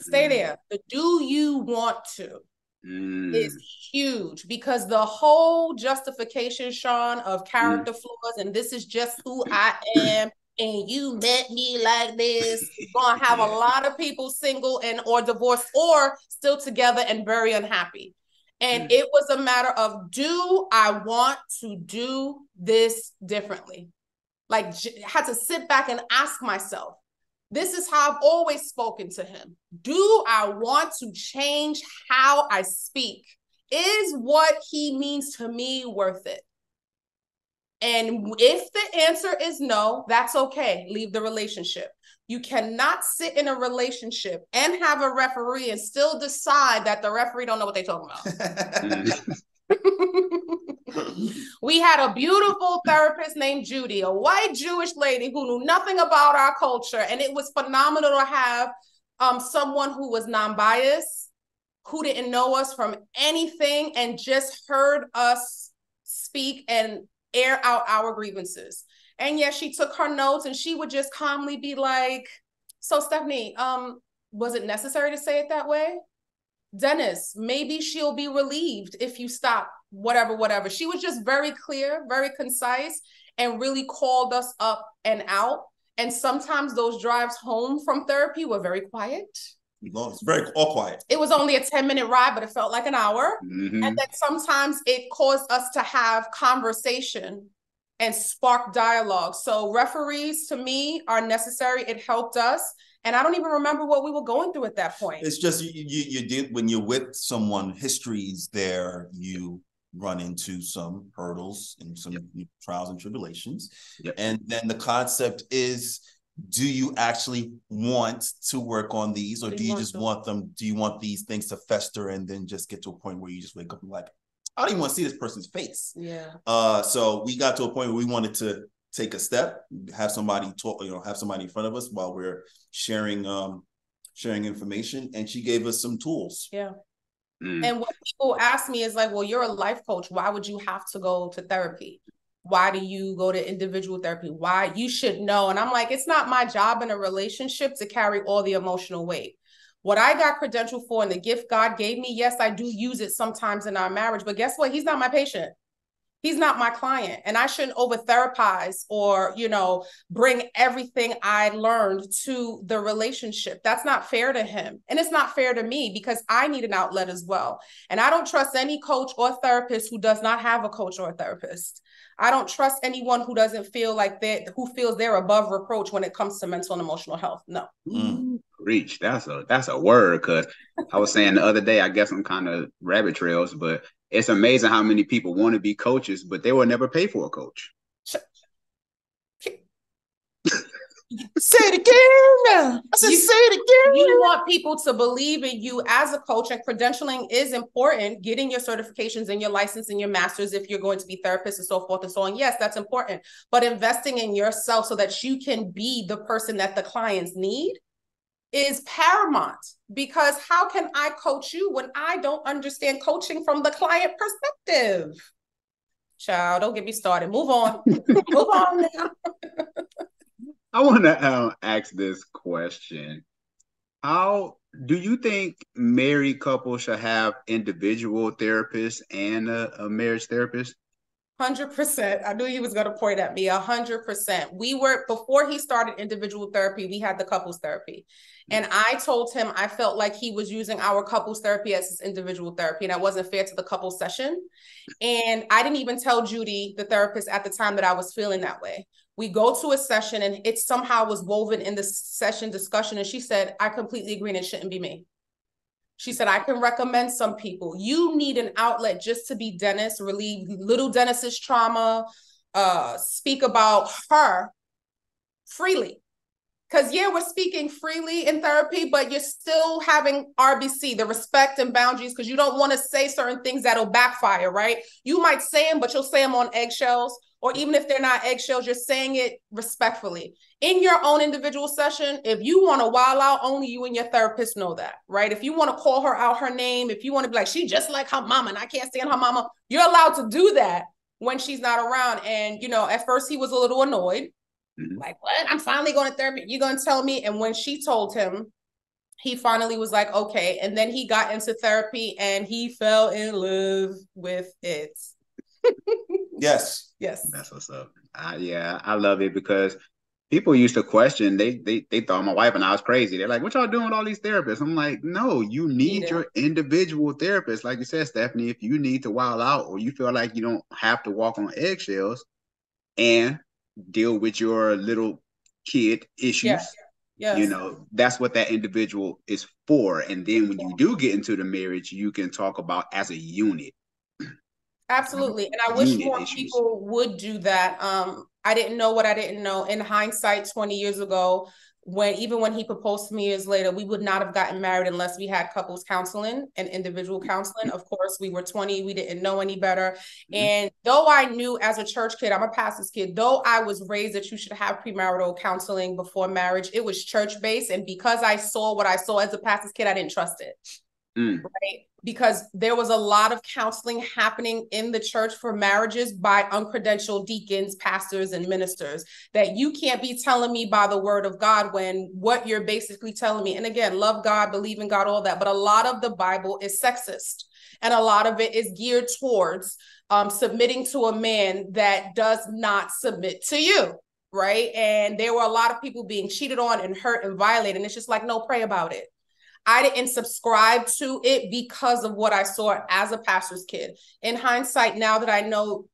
Stay there. The do you want to mm. is huge because the whole justification, Sean, of character mm. flaws and this is just who I am. And you met me like this. Gonna have a lot of people single and or divorced or still together and very unhappy. And mm. it was a matter of do I want to do this differently? Like, had to sit back and ask myself, this is how I've always spoken to him. Do I want to change how I speak? Is what he means to me worth it? And if the answer is no, that's okay. Leave the relationship. You cannot sit in a relationship and have a referee and still decide that the referee don't know what they're talking about. Mm-hmm. we had a beautiful therapist named Judy, a white Jewish lady who knew nothing about our culture, and it was phenomenal to have um, someone who was non-biased, who didn't know us from anything, and just heard us speak and air out our grievances. And yes, she took her notes and she would just calmly be like, So, Stefanie, um, was it necessary to say it that way? Dennis, maybe she'll be relieved if you stop, whatever, whatever. She was just very clear, very concise, and really called us up and out. And sometimes those drives home from therapy were very quiet. No, It's very all quiet. It was only a 10 minute ride, but it felt like an hour. Mm-hmm. And then sometimes it caused us to have conversation and spark dialogue. So referees to me are necessary. It helped us. And I don't even remember what we were going through at that point. It's just you you, you did when you're with someone, history's there, you run into some hurdles and some yep. trials and tribulations. Yep. And then the concept is do you actually want to work on these or do, do you, just want them do you want these things to fester and then just get to a point where you just wake up and like I don't even want to see this person's face. Yeah. Uh, so we got to a point where we wanted to take a step, have somebody talk, you know, have somebody in front of us while we're sharing um sharing information. And she gave us some tools. Yeah. Mm. And what people ask me is like, well, you're a life coach. Why would you have to go to therapy? Why do you go to individual therapy? Why you should know? And I'm like, it's not my job in a relationship to carry all the emotional weight what I got credential for and the gift God gave me, yes, I do use it sometimes in our marriage, but guess what? He's not my patient. He's not my client. And I shouldn't over therapize or, you know, bring everything I learned to the relationship. That's not fair to him. And it's not fair to me because I need an outlet as well. And I don't trust any coach or therapist who does not have a coach or a therapist. I don't trust anyone who doesn't feel like they who feels they're above reproach when it comes to mental and emotional health. No. Mm. Reach. That's a that's a word because I was saying the other day, I guess I'm kind of rabbit trails, but it's amazing how many people want to be coaches, but they will never pay for a coach. say it again. I said, You- say it again. you want people to believe in you as a coach and credentialing is important getting your certifications and your license and your masters if you're going to be therapists and so forth and so on yes that's important but investing in yourself so that you can be the person that the clients need is paramount because how can i coach you when i don't understand coaching from the client perspective child don't get me started move on move on now I want to um, ask this question. How do you think married couples should have individual therapists and a, a marriage therapist? Hundred percent. I knew he was going to point at me. A hundred percent. We were before he started individual therapy. We had the couples therapy, and I told him I felt like he was using our couples therapy as his individual therapy, and that wasn't fair to the couple session. And I didn't even tell Judy, the therapist, at the time that I was feeling that way. We go to a session, and it somehow was woven in the session discussion, and she said, "I completely agree, and it shouldn't be me." She said, I can recommend some people. You need an outlet just to be Dennis, relieve little Dennis's trauma, uh, speak about her freely. Because, yeah, we're speaking freely in therapy, but you're still having RBC, the respect and boundaries, because you don't want to say certain things that'll backfire, right? You might say them, but you'll say them on eggshells. Or even if they're not eggshells, you're saying it respectfully. In your own individual session, if you want to wild out, only you and your therapist know that, right? If you want to call her out her name, if you want to be like, she just like her mama and I can't stand her mama, you're allowed to do that when she's not around. And, you know, at first he was a little annoyed. Mhm. Like, what? I'm finally going to therapy. You're going to tell me? And when she told him, he finally was like, okay. And then he got into therapy and he fell in love with it. Yes. Yes. That's what's up. Uh, yeah, I love it because people used to question. They they they thought my wife and I was crazy. They're like, "What y'all doing with all these therapists?" I'm like, "No, you need Need your individual therapist." Like you said, Stefanie, if you need to wild out or you feel like you don't have to walk on eggshells and deal with your little kid issues. Yeah. Yes. You know, that's what that individual is for. And then when you do get into the marriage, you can talk about as a unit. Absolutely. And I wish more issues. people would do that. Um, I didn't know what I didn't know. In hindsight, 20 years ago, when even when he proposed to me years later, we would not have gotten married unless we had couples counseling and individual counseling. Of course, we were 20, we didn't know any better. Mhm. And though I knew as a church kid, I'm a pastor's kid, though I was raised that you should have premarital counseling before marriage, it was church based. And because I saw what I saw as a pastor's kid, I didn't trust it Mm. right? Because there was a lot of counseling happening in the church for marriages by uncredentialed deacons, pastors, and ministers that you can't be telling me by the word of God when what you're basically telling me, and again, love God, believe in God, all that, but a lot of the Bible is sexist. And a lot of it is geared towards um, submitting to a man that does not submit to you, right? And there were a lot of people being cheated on and hurt and violated. And it's just like, no, pray about it. I didn't subscribe to it because of what I saw as a pastor's kid. In hindsight, now that I know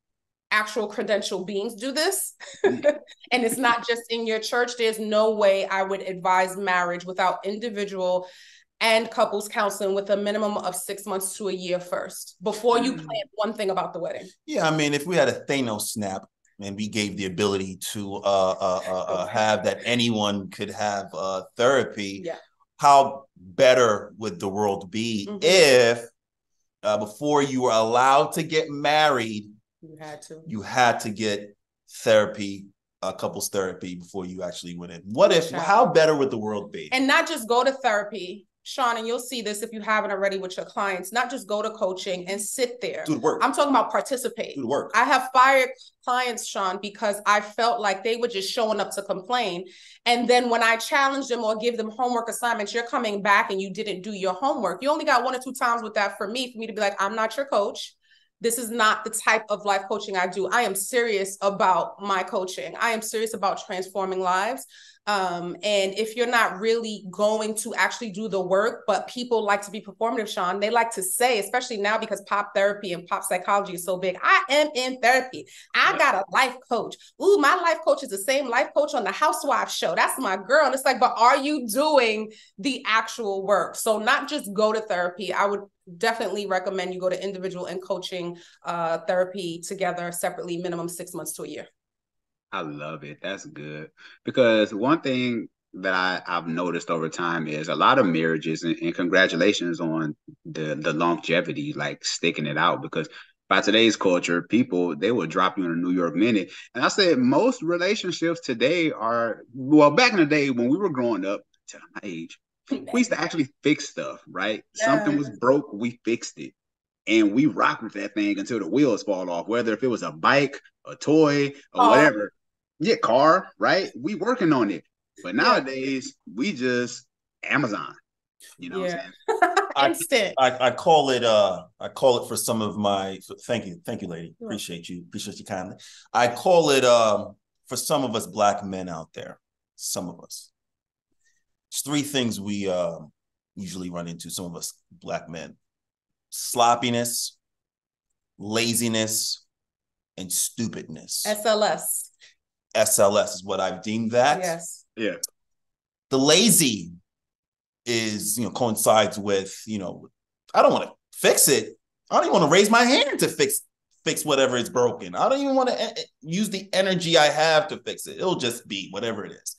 actual credential beings do this, and it's not just in your church, there's no way I would advise marriage without individual and couples counseling with a minimum of six months to a year first before you Mm. plan one thing about the wedding. Yeah, I mean, if we had a Thanos snap and we gave the ability to uh, uh, uh, uh, have that anyone could have uh, therapy, Yeah. How better would the world be Mhm. if uh, before you were allowed to get married, You had to. you had to get therapy, a couples therapy before you actually went in? What if? How better would the world be? and not just go to therapy sean and you'll see this if you haven't already with your clients not just go to coaching and sit there do the work. i'm talking about participate do the work. I have fired clients, Sean, because I felt like they were just showing up to complain. And then when I challenge them or give them homework assignments, you're coming back and you didn't do your homework. You only got one or two times with that for me, for me to be like, I'm not your coach. This is not the type of life coaching I do. I am serious about my coaching. I am serious about transforming lives. Um, and if you're not really going to actually do the work, but people like to be performative, Sean, they like to say, especially now because pop therapy and pop psychology is so big, I am in therapy. I got a life coach. Ooh, my life coach is the same life coach on the Housewives show. That's my girl. And it's like, but are you doing the actual work? So not just go to therapy. I would definitely recommend you go to individual and coaching uh, therapy together separately, minimum six months to a year. I love it. That's good. Because one thing that I, I've noticed over time is a lot of marriages, and, and congratulations on the the longevity, like sticking it out. Because by today's culture, people they will drop you in a New York minute. And I said most relationships today are well, back in the day when we were growing up, to my age, we used to actually fix stuff, right? Yeah. Something was broke, we fixed it. And we rock with that thing until the wheels fall off, whether if it was a bike, a toy, or oh. whatever. Yeah, car, right? We working on it. But nowadays, yeah. we just Amazon. You know yeah. Instant. I, I, I, call it uh I call it for some of my thank you, thank you, lady. Appreciate you. Appreciate you kindly. I call it um for some of us black men out there, some of us. It's three things we uh, usually run into, some of us black men. Sloppiness, laziness, and stupidness. SLS. SLS is what I've deemed that. Yes. Yeah. The lazy is, you know, coincides with, you know, I don't want to fix it. I don't even want to raise my hand to fix fix whatever is broken. I don't even want to eh, eh, use the energy I have to fix it. It'll just be whatever it is.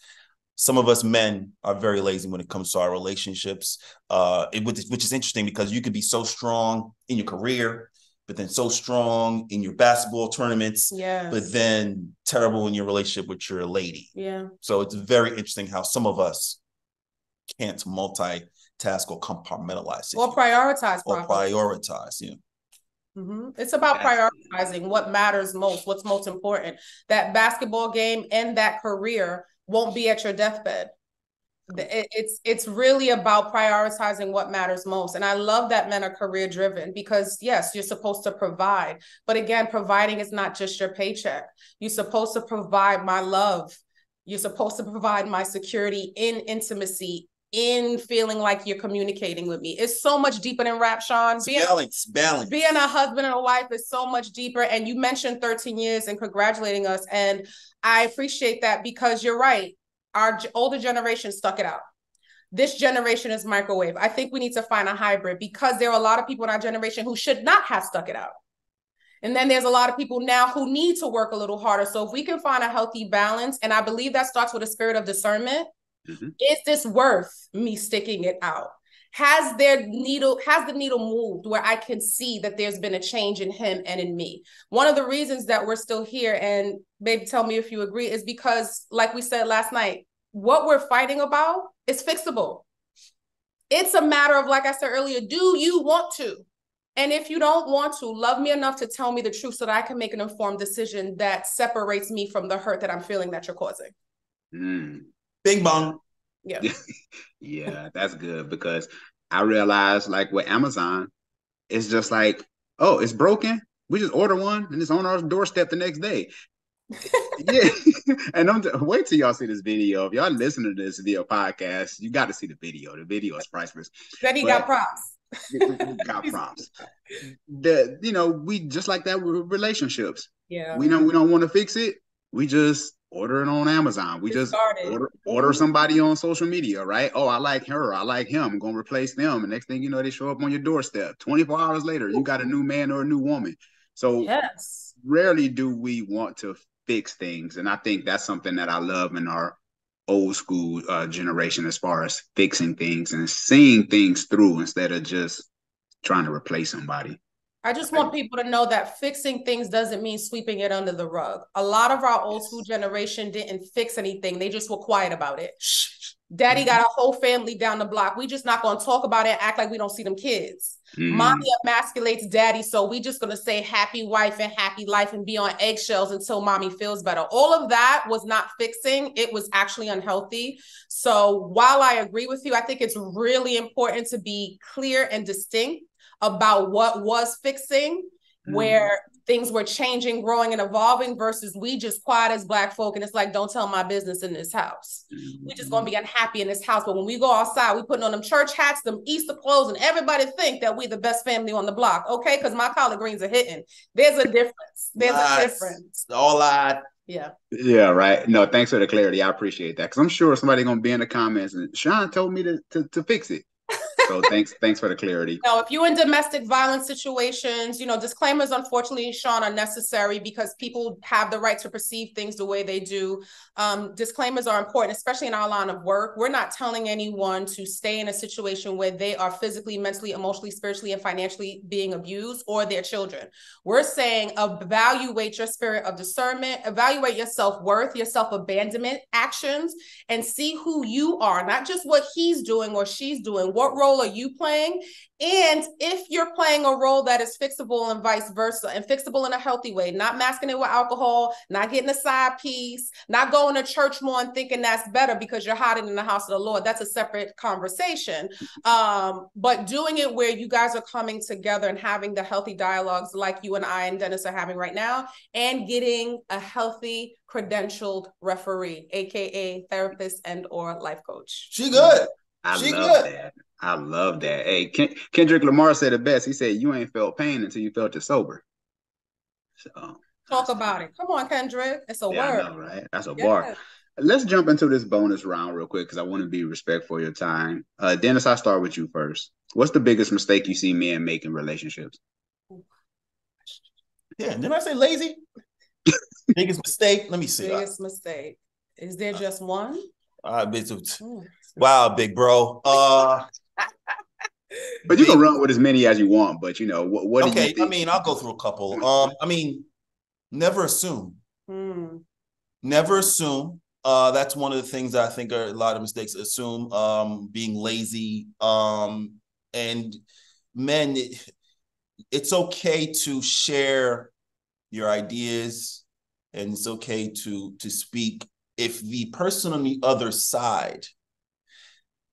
Some of us men are very lazy when it comes to our relationships, uh, it, which, which is interesting because you could be so strong in your career, but then so strong in your basketball tournaments, yeah. but then terrible in your relationship with your lady. Yeah. So it's very interesting how some of us can't multitask or compartmentalize or prioritize or properly. prioritize. Yeah. Mm-hmm. It's about prioritizing what matters most, what's most important. That basketball game and that career won't be at your deathbed it's it's really about prioritizing what matters most and i love that men are career driven because yes you're supposed to provide but again providing is not just your paycheck you're supposed to provide my love you're supposed to provide my security in intimacy in feeling like you're communicating with me. It's so much deeper than rap, Sean. Being, balance, balance. Being a husband and a wife is so much deeper. And you mentioned 13 years and congratulating us. And I appreciate that because you're right our older generation stuck it out. This generation is microwave. I think we need to find a hybrid because there are a lot of people in our generation who should not have stuck it out. And then there's a lot of people now who need to work a little harder. So if we can find a healthy balance, and I believe that starts with a spirit of discernment, mm-hmm. is this worth me sticking it out? Has their needle, has the needle moved where I can see that there's been a change in him and in me? One of the reasons that we're still here, and baby, tell me if you agree, is because, like we said last night, what we're fighting about is fixable. It's a matter of, like I said earlier, do you want to? And if you don't want to, love me enough to tell me the truth so that I can make an informed decision that separates me from the hurt that I'm feeling that you're causing. Mm. Bing bong. Yeah. yeah, that's good because I realized, like with Amazon, it's just like, oh, it's broken. We just order one and it's on our doorstep the next day yeah, and I'm wait till y'all see this video. If y'all listen to this via podcast, you got to see the video. The video is priceless. Then he got props. got props. The you know we just like that with relationships. Yeah, we don't we don't want to fix it. We just order it on Amazon. We just order, order somebody on social media, right? Oh, I like her. I like him. I'm gonna replace them. And next thing you know, they show up on your doorstep. 24 hours later, you got a new man or a new woman. So yes, rarely do we want to fix things. And I think that's something that I love in our old school uh, generation as far as fixing things and seeing things through instead of just trying to replace somebody. I just want people to know that fixing things doesn't mean sweeping it under the rug. A lot of our old school generation didn't fix anything. They just were quiet about it. Daddy got a whole family down the block. We just not gonna talk about it act like we don't see them kids. Mm. Mommy emasculates daddy, so we just gonna say happy wife and happy life and be on eggshells until mommy feels better. All of that was not fixing, it was actually unhealthy. So while I agree with you, I think it's really important to be clear and distinct about what was fixing, mm. where things were changing, growing, and evolving versus we just quiet as black folk. And it's like, don't tell my business in this house. Mm-hmm. We just gonna be unhappy in this house. But when we go outside, we putting on them church hats, them Easter clothes, and everybody think that we the best family on the block. Okay, because my collard greens are hitting. There's a difference. There's nice. a difference. All I yeah. Yeah, right. No, thanks for the clarity. I appreciate that. Cause I'm sure somebody gonna be in the comments and Sean told me to to, to fix it. So thanks, thanks for the clarity. No, if you're in domestic violence situations, you know, disclaimers, unfortunately, Sean, are necessary because people have the right to perceive things the way they do. Um, disclaimers are important, especially in our line of work. We're not telling anyone to stay in a situation where they are physically, mentally, emotionally, spiritually, and financially being abused or their children. We're saying evaluate your spirit of discernment, evaluate your self worth, your self abandonment actions, and see who you are, not just what he's doing or she's doing. What role are you playing? And if you're playing a role that is fixable and vice versa, and fixable in a healthy way, not masking it with alcohol, not getting a side piece, not going to church more and thinking that's better because you're hiding in the house of the Lord. That's a separate conversation. Um, but doing it where you guys are coming together and having the healthy dialogues like you and I and Dennis are having right now, and getting a healthy credentialed referee, aka therapist and or life coach. She good. I She love good. that. I love that. Hey, Ken- Kendrick Lamar said it best. He said, "You ain't felt pain until you felt it sober." So Talk about it. Come on, Kendrick. It's a yeah, word. I know, right? That's a bar. Let's jump into this bonus round real quick because I want to be respectful of your time. Uh, Dennis, I start with you first. What's the biggest mistake you see men make in relationships? Yeah, didn't I say lazy? Biggest mistake. Let me see. Biggest mistake. Is there just one? Uh, it's- Mm. Wow, big bro. Uh, But you can run with as many as you want. But you know what? What do you okay, think? I mean, I'll go through a couple. Um, I mean, never assume. Mm. Never assume. Uh, that's one of the things that I think are a lot of mistakes. Assume, um, being lazy, um, and men, it- it's okay to share your ideas, and it's okay to to speak if the person on the other side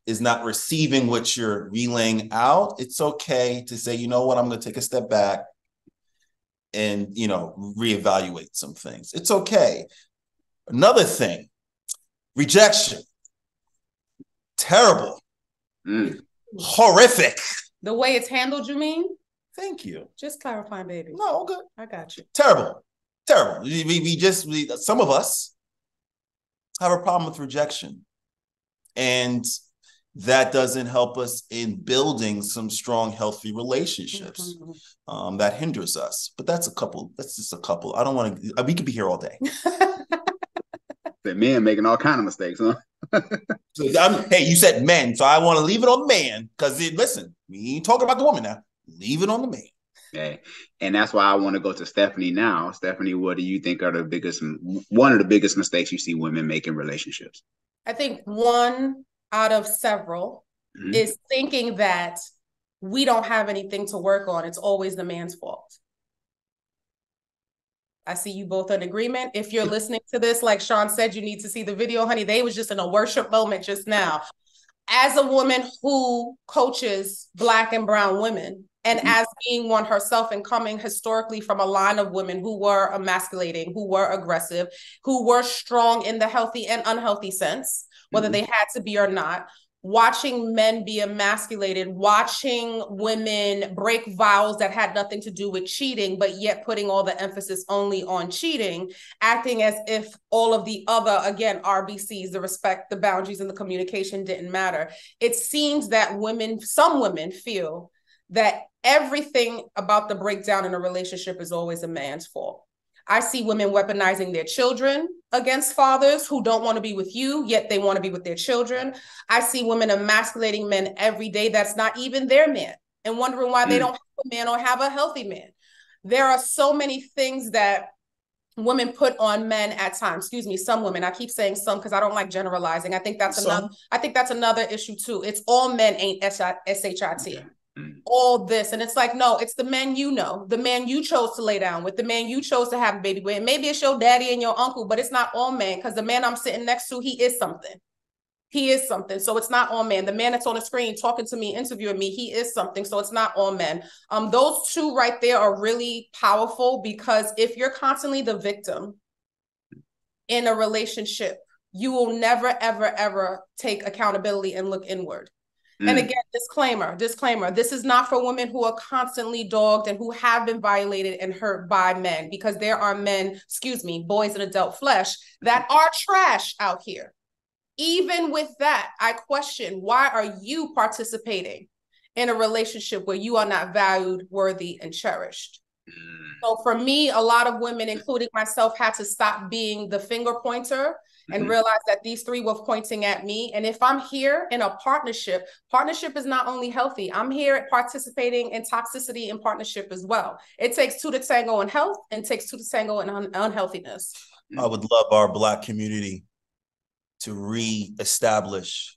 is not receiving what you're relaying out. It's okay to say, you know what, I'm going to take a step back and you know reevaluate some things. It's okay. Another thing, rejection. Terrible, Mm. horrific. The way it's handled, you mean? Thank you. Just clarifying, baby. No, good. I got you. Terrible, terrible. We, we, we just we, some of us have a problem with rejection, and that doesn't help us in building some strong, healthy relationships. Mhm. Um, that hinders us. But that's a couple. That's just a couple. I don't want to. We could be here all day. The men making all kind of mistakes, huh? So I'm, hey, you said men, so I want to leave it on the man because listen, we ain't talking about the woman now. Leave it on the man. Okay. And that's why I want to go to Stefanie now. Stefanie, what do you think are the biggest, one of the biggest mistakes you see women make in relationships? I think one out of several Mhm. is thinking that we don't have anything to work on. It's always the man's fault. I see you both in agreement. If you're listening to this, like Sean said, you need to see the video, honey. They was just in a worship moment just now. As a woman who coaches Black and Brown women, and Mhm. as being one herself and coming historically from a line of women who were emasculating, who were aggressive, who were strong in the healthy and unhealthy sense, whether they mm-hmm. had to be or not, watching men be emasculated, watching women break vows that had nothing to do with cheating, but yet putting all the emphasis only on cheating, acting as if all of the other, again, RBCs, the respect, the boundaries, and the communication didn't matter. It seems that women, some women feel that everything about the breakdown in a relationship is always a man's fault. I see women weaponizing their children against fathers who don't want to be with you, yet they want to be with their children. I see women emasculating men every day that's not even their man and wondering why they Mm. don't have a man or have a healthy man. There are so many things that women put on men at times. Excuse me, some women. I keep saying some because I don't like generalizing. I think that's Some. another I think that's another issue too. It's all men ain't SHIT Okay. Mm. all this. And it's like, no, it's the men you know, the man you chose to lay down with, the man you chose to have a baby with. Maybe it's your daddy and your uncle, but it's not all men because the man I'm sitting next to, he is something. He is something. So it's not all men. The man that's on the screen talking to me, interviewing me, he is something. So it's not all men. Um, those two right there are really powerful because if you're constantly the victim in a relationship, you will never, ever, ever take accountability and look inward. And Mm. again, disclaimer, disclaimer, this is not for women who are constantly dogged and who have been violated and hurt by men, because there are men, excuse me, boys in adult flesh that are trash out here. Even with that, I question why are you participating in a relationship where you are not valued, worthy, and cherished. Mm. So for me, a lot of women, including myself, had to stop being the finger pointer and Mhm. realize that these three were pointing at me. And if I'm here in a partnership, partnership is not only healthy, I'm here at participating in toxicity in partnership as well. It takes two to tango in health and takes two to tango in un- unhealthiness. I would love our black community to re-establish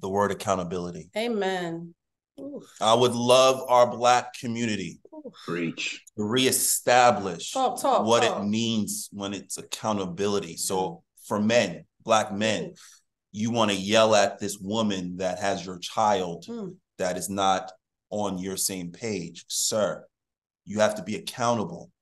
the word accountability. Amen. Oof, I would love our black community oof. Preach. to reestablish Talk, talk, what talk. it means when it's accountability. So for men, black men, you want to yell at this woman that has your child Mm. that is not on your same page, sir. You have to be accountable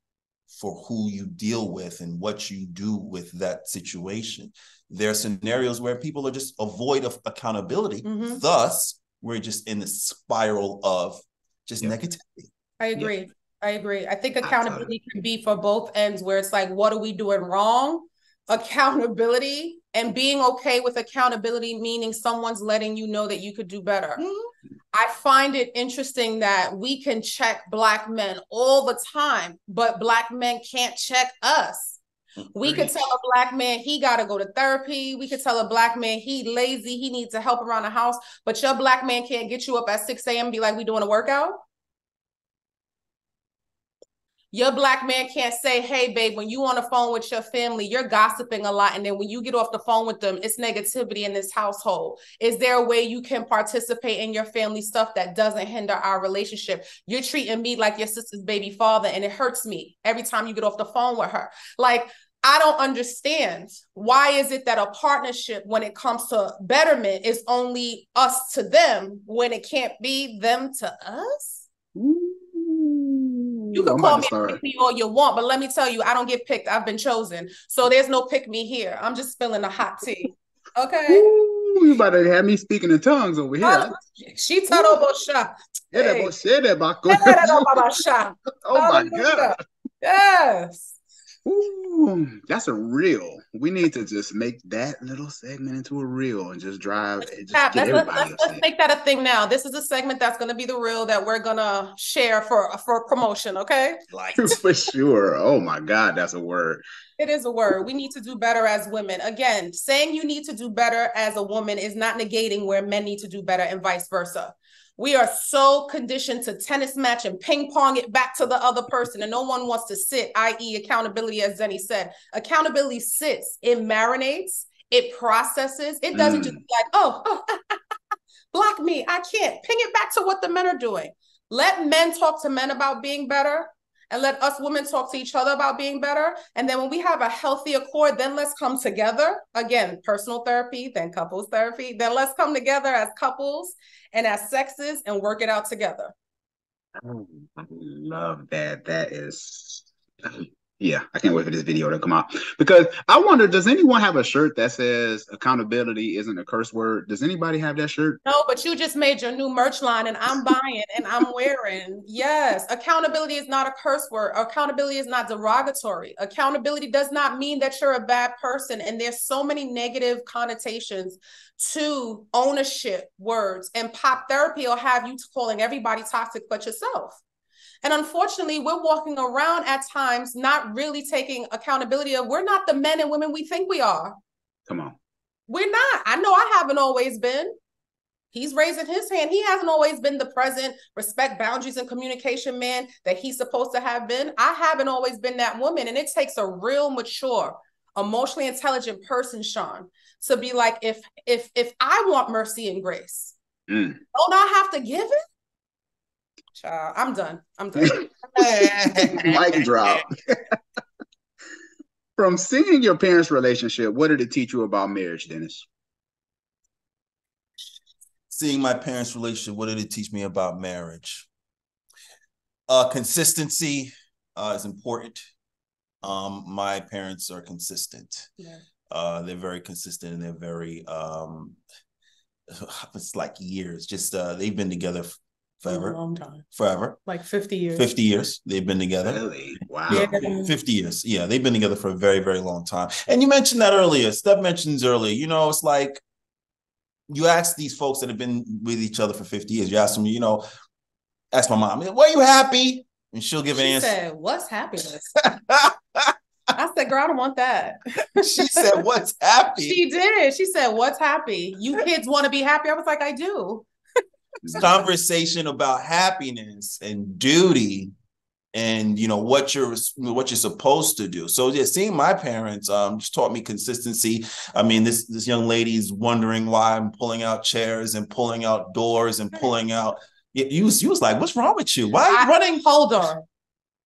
for who you deal with and what you do with that situation. There are scenarios where people are just avoid of accountability. Mhm. Thus, we're just in the spiral of just Yep. negativity. I agree. I agree. I think I totally- accountability can be for both ends where it's like, what are we doing wrong? Accountability and being okay with accountability, meaning someone's letting you know that you could do better. Mm-hmm. I find it interesting that we can check Black men all the time, but Black men can't check us. We could tell a Black man he got to go to therapy. We could tell a Black man he lazy, he needs to help around the house, but your Black man can't get you up at 6 a.m. and be like, we doing a workout. Your black man can't say, hey, babe, when you on the phone with your family, you're gossiping a lot. And then when you get off the phone with them, it's negativity in this household. Is there a way you can participate in your family stuff that doesn't hinder our relationship? You're treating me like your sister's baby father, and it hurts me every time you get off the phone with her. Like, I don't understand. Why is it that a partnership, when it comes to betterment, is only us to them when it can't be them to us? Mm-hmm. You can I'm call me a pick me all you want, but let me tell you, I don't get picked. I've been chosen. So there's no pick me here. I'm just spilling the hot tea. Okay. Ooh, you about to have me speaking in tongues over here. She told Obosha. Yeah, that Hey. boy said that about Oh Oh my God. Yes. Ooh, that's a reel. We need to just make that little segment into a reel and just drive and just Let's, let's, let's make that a thing now. This is a segment that's going to be the reel that we're going to share for for promotion. Okay. Like For sure. Oh my God, that's a word. It is a word. We need to do better as women. Again, saying you need to do better as a woman is not negating where men need to do better and vice versa. We are so conditioned to tennis match and ping pong it back to the other person, and no one wants to sit, i.e., accountability, as Denny said. Accountability sits, it marinates, it processes. It doesn't just Mm. be like, oh, oh block me. I can't. Ping it back to what the men are doing. Let men talk to men about being better and let us women talk to each other about being better. And then when we have a healthy accord, then let's come together. Again, personal therapy, then couples therapy. Then let's come together as couples and as sexes and work it out together. Oh, I love that. That is, yeah, I can't wait for this video to come out because I wonder, does anyone have a shirt that says accountability isn't a curse word? Does anybody have that shirt? No, but you just made your new merch line and I'm buying and I'm wearing. Yes, accountability is not a curse word. Accountability is not derogatory. Accountability does not mean that you're a bad person. And there's so many negative connotations to ownership words. And pop therapy will have you calling everybody toxic but yourself. And unfortunately, we're walking around at times not really taking accountability of we're not the men and women we think we are. Come on. We're not. I know I haven't always been. He's raising his hand. He hasn't always been the present, respect boundaries and communication man that he's supposed to have been. I haven't always been that woman. And it takes a real mature, emotionally intelligent person, Sean, to be like, if if if I want mercy and grace, Mm. don't I have to give it? Child, I'm done. I'm done. Mic drop. From seeing your parents' relationship, what did it teach you about marriage, Dennis? seeing my parents' relationship, what did it teach me about marriage? Uh, consistency uh, is important. Um, my parents are consistent. Yeah. Uh, they're very consistent and they're very um, it's like years. Just uh, they've been together f- A forever, long time. forever. Like 50 years. 50 years they've been together. Really? Wow. Yeah. 50 years. Yeah, they've been together for a very, very long time. And you mentioned that earlier. Steph mentions earlier, you know, it's like you ask these folks that have been with each other for 50 years, you ask them, you know, ask my mom, were you happy? And she'll give she an answer. Said, What's happiness? I said, girl, I don't want that. she said, What's happy? She did. She said, What's happy? You kids want to be happy? I was like, I do. Conversation about happiness and duty and you know what you're what you're supposed to do so yeah seeing my parents um just taught me consistency i mean this this young lady's wondering why i'm pulling out chairs and pulling out doors and pulling out you was you was like what's wrong with you why are you I, running hold on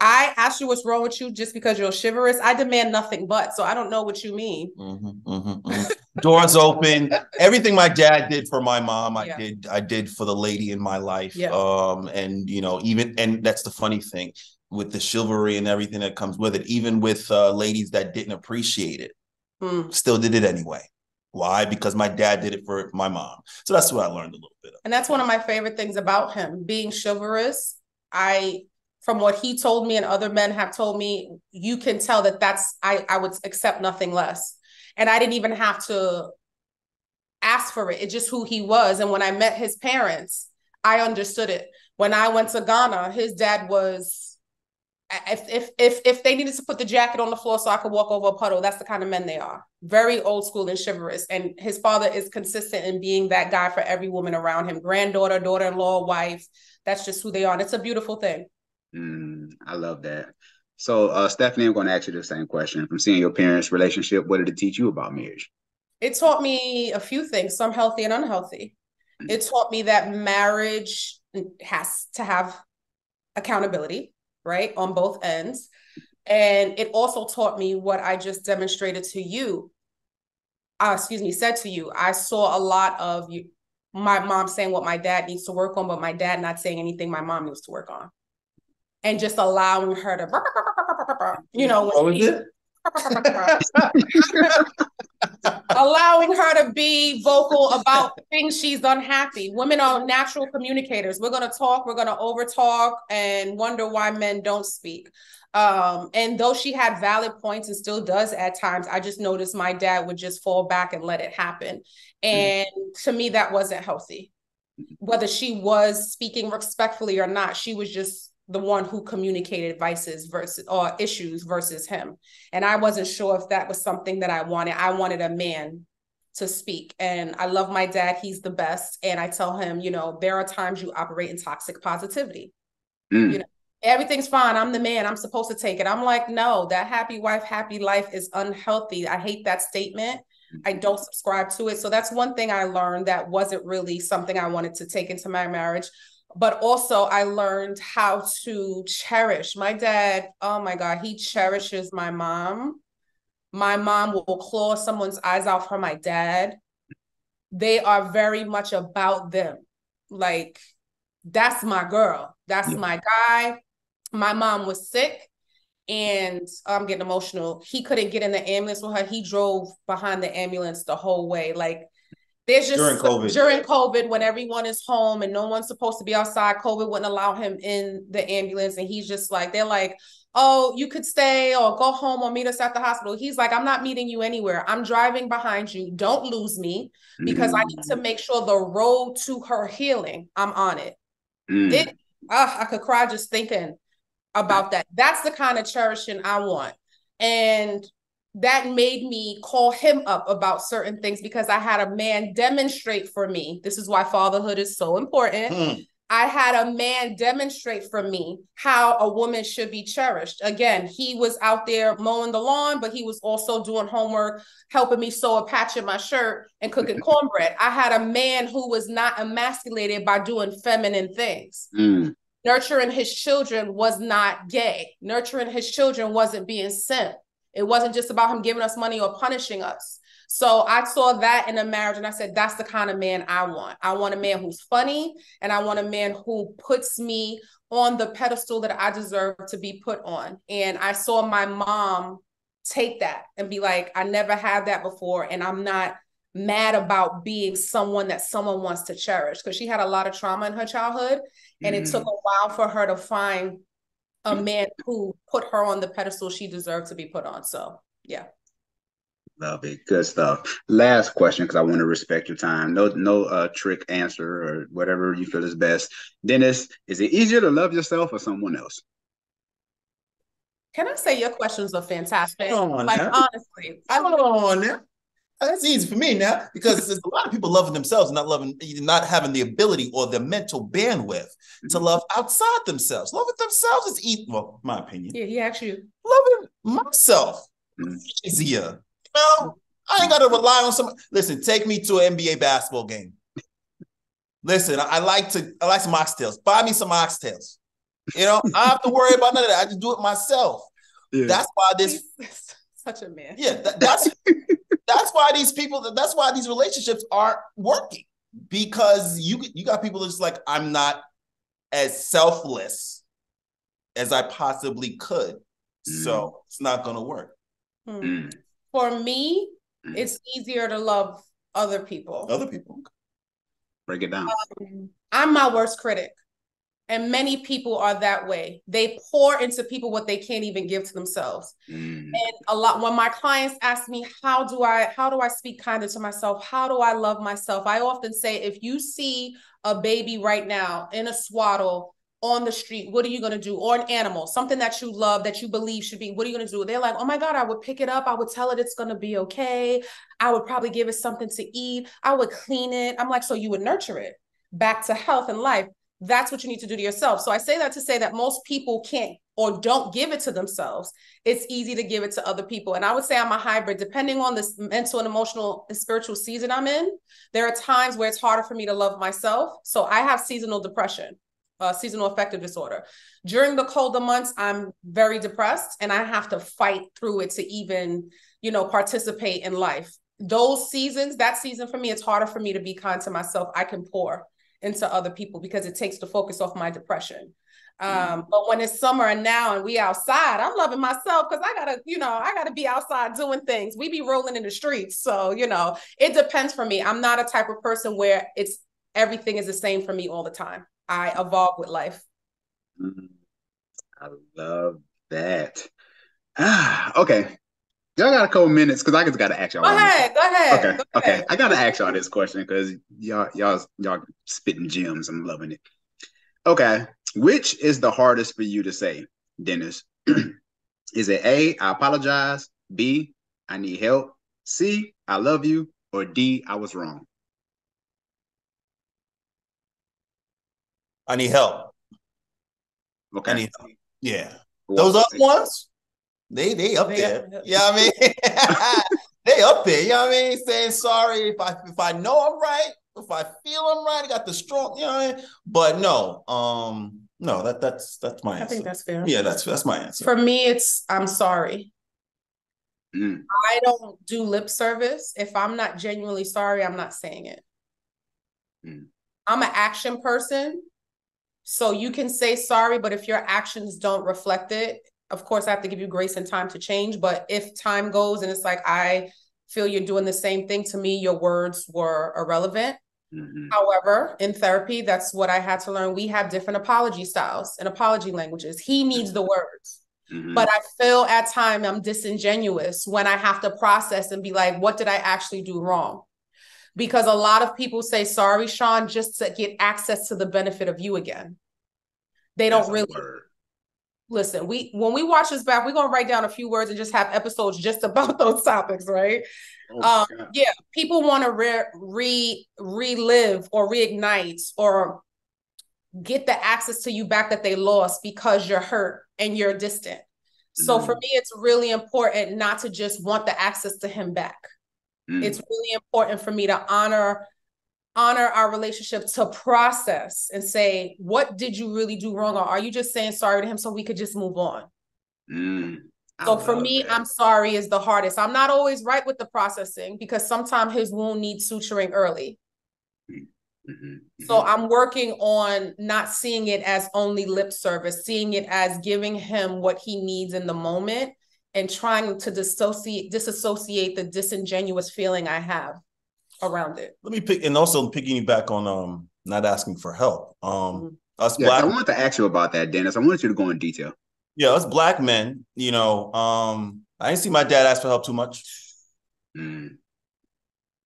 I asked you what's wrong with you just because you're chivalrous. I demand nothing but. So I don't know what you mean. Mm-hmm, mm-hmm, mm-hmm. Doors open. Everything my dad did for my mom, I yeah. did. I did for the lady in my life. Yeah. Um, and you know, even and that's the funny thing with the chivalry and everything that comes with it. Even with uh, ladies that didn't appreciate it, mm. still did it anyway. Why? Because my dad did it for my mom. So that's what I learned a little bit. Of. And that's one of my favorite things about him being chivalrous. I from what he told me and other men have told me, you can tell that that's I I would accept nothing less. And I didn't even have to ask for it. It's just who he was. And when I met his parents, I understood it. When I went to Ghana, his dad was if if if if they needed to put the jacket on the floor so I could walk over a puddle, that's the kind of men they are. Very old school and chivalrous. And his father is consistent in being that guy for every woman around him, granddaughter, daughter-in-law, wife. That's just who they are. And it's a beautiful thing. Mm, I love that. So, uh, Stefanie, I'm going to ask you the same question. From seeing your parents' relationship, what did it teach you about marriage? It taught me a few things, some healthy and unhealthy. Mm-hmm. It taught me that marriage has to have accountability, right, on both ends. And it also taught me what I just demonstrated to you. Uh, excuse me, said to you. I saw a lot of you, my mom saying what my dad needs to work on, but my dad not saying anything my mom needs to work on and just allowing her to, you know, what was it? allowing her to be vocal about things she's unhappy. Women are natural communicators. We're going to talk, we're going to over talk and wonder why men don't speak. Um, and though she had valid points and still does at times, I just noticed my dad would just fall back and let it happen. And mm. to me, that wasn't healthy. Whether she was speaking respectfully or not, she was just the one who communicated vices versus or issues versus him. And I wasn't sure if that was something that I wanted. I wanted a man to speak. And I love my dad. He's the best. And I tell him, you know, there are times you operate in toxic positivity. Mm. You know, everything's fine. I'm the man. I'm supposed to take it. I'm like, no, that happy wife, happy life is unhealthy. I hate that statement. I don't subscribe to it. So that's one thing I learned that wasn't really something I wanted to take into my marriage but also I learned how to cherish my dad. Oh my God, he cherishes my mom. My mom will claw someone's eyes out for my dad. They are very much about them. Like, that's my girl. That's yeah. my guy. My mom was sick and oh, I'm getting emotional. He couldn't get in the ambulance with her. He drove behind the ambulance the whole way. Like, there's just during COVID. during COVID when everyone is home and no one's supposed to be outside, COVID wouldn't allow him in the ambulance. And he's just like, they're like, oh, you could stay or go home or meet us at the hospital. He's like, I'm not meeting you anywhere. I'm driving behind you. Don't lose me because mm. I need to mm. make sure the road to her healing, I'm on it. Mm. uh, I could cry just thinking about that. That's the kind of cherishing I want. And that made me call him up about certain things because I had a man demonstrate for me. This is why fatherhood is so important. Hmm. I had a man demonstrate for me how a woman should be cherished. Again, he was out there mowing the lawn, but he was also doing homework, helping me sew a patch in my shirt and cooking cornbread. I had a man who was not emasculated by doing feminine things. Mm. Nurturing his children was not gay. Nurturing his children wasn't being simp. It wasn't just about him giving us money or punishing us. So I saw that in a marriage and I said, that's the kind of man I want. I want a man who's funny and I want a man who puts me on the pedestal that I deserve to be put on. And I saw my mom take that and be like, I never had that before. And I'm not mad about being someone that someone wants to cherish because she had a lot of trauma in her childhood. And mm-hmm. it took mm. a while for her to find a man who put her on the pedestal she deserved to be put on. So yeah. Love it. Good stuff. Last question, because I want to respect your time. No, no uh, trick answer or whatever you feel is best. Dennis, is it easier to love yourself or someone else? Can I say your questions are fantastic? On, like man. honestly, hold on now. That's easy for me now because there's a lot of people loving themselves, and not loving, not having the ability or the mental bandwidth to mm-hmm. love outside themselves. Loving themselves is easy. Well, my opinion. Yeah, he actually loving myself mm-hmm. easier. No, I ain't got to rely on some. Listen, take me to an NBA basketball game. Listen, I, I like to. I like some oxtails. Buy me some oxtails. You know, I have to worry about none of that. I just do it myself. Yeah. That's why this. Such a man. Yeah, that, that's that's why these people. That's why these relationships aren't working because you you got people that's like I'm not as selfless as I possibly could, mm. so it's not going to work. Hmm for me, mm. it's easier to love other people. Other people. Break it down. Um, I'm my worst critic. And many people are that way. They pour into people what they can't even give to themselves. Mm. And a lot when my clients ask me, how do I how do I speak kinder to myself? How do I love myself? I often say, if you see a baby right now in a swaddle on the street, what are you going to do? Or an animal, something that you love, that you believe should be, what are you going to do? They're like, oh my God, I would pick it up. I would tell it it's going to be okay. I would probably give it something to eat. I would clean it. I'm like, so you would nurture it back to health and life. That's what you need to do to yourself. So I say that to say that most people can't or don't give it to themselves. It's easy to give it to other people. And I would say I'm a hybrid, depending on this mental and emotional and spiritual season I'm in. There are times where it's harder for me to love myself. So I have seasonal depression uh, seasonal affective disorder. During the colder months, I'm very depressed and I have to fight through it to even, you know, participate in life. Those seasons, that season for me, it's harder for me to be kind to myself. I can pour into other people because it takes the focus off my depression. Mm-hmm. Um, but when it's summer and now and we outside, I'm loving myself because I gotta, you know, I gotta be outside doing things. We be rolling in the streets. So, you know, it depends for me. I'm not a type of person where it's everything is the same for me all the time. I evolve with life. Mm, I love that. Ah, okay. Y'all got a couple minutes because I just got to ask y'all. Go ahead, go ahead. Okay, go okay. Ahead. I got to ask y'all this question because y'all, y'all, y'all spitting gems. I'm loving it. Okay, which is the hardest for you to say, Dennis? is it A? I apologize. B. I need help. C. I love you. Or D. I was wrong. I need help. Okay. I need help. Yeah. Those other ones, they they up they there. Up. You know what I mean? they up there, you know what I mean? Saying sorry if I if I know I'm right, if I feel I'm right, I got the strong, you know what I mean? But no, um, no, that that's that's my I answer. think that's fair. Yeah, that's that's my answer. For me, it's I'm sorry. Mm. I don't do lip service. If I'm not genuinely sorry, I'm not saying it. Mm. I'm an action person. So you can say sorry, but if your actions don't reflect it, of course, I have to give you grace and time to change. But if time goes and it's like, I feel you're doing the same thing to me, your words were irrelevant. Mm-hmm. However, in therapy, that's what I had to learn. We have different apology styles and apology languages. He needs the words. Mm-hmm. But I feel at time I'm disingenuous when I have to process and be like, what did I actually do wrong? because a lot of people say sorry sean just to get access to the benefit of you again they don't really listen we when we watch this back we're going to write down a few words and just have episodes just about those topics right oh, um, yeah people want to re, re relive or reignite or get the access to you back that they lost because you're hurt and you're distant so mm. for me it's really important not to just want the access to him back Mm. It's really important for me to honor honor our relationship to process and say, what did you really do wrong? Or are you just saying sorry to him so we could just move on? Mm. So for me, that. I'm sorry is the hardest. I'm not always right with the processing because sometimes his wound needs suturing early. Mm-hmm. Mm-hmm. So I'm working on not seeing it as only lip service, seeing it as giving him what he needs in the moment and trying to dissociate disassociate the disingenuous feeling I have around it. Let me pick and also picking you back on um not asking for help. Um mm-hmm. us yes, black I wanted to ask you about that, Dennis. I wanted you to go in detail. Yeah, us black men, you know, um, I didn't see my dad ask for help too much. Mm.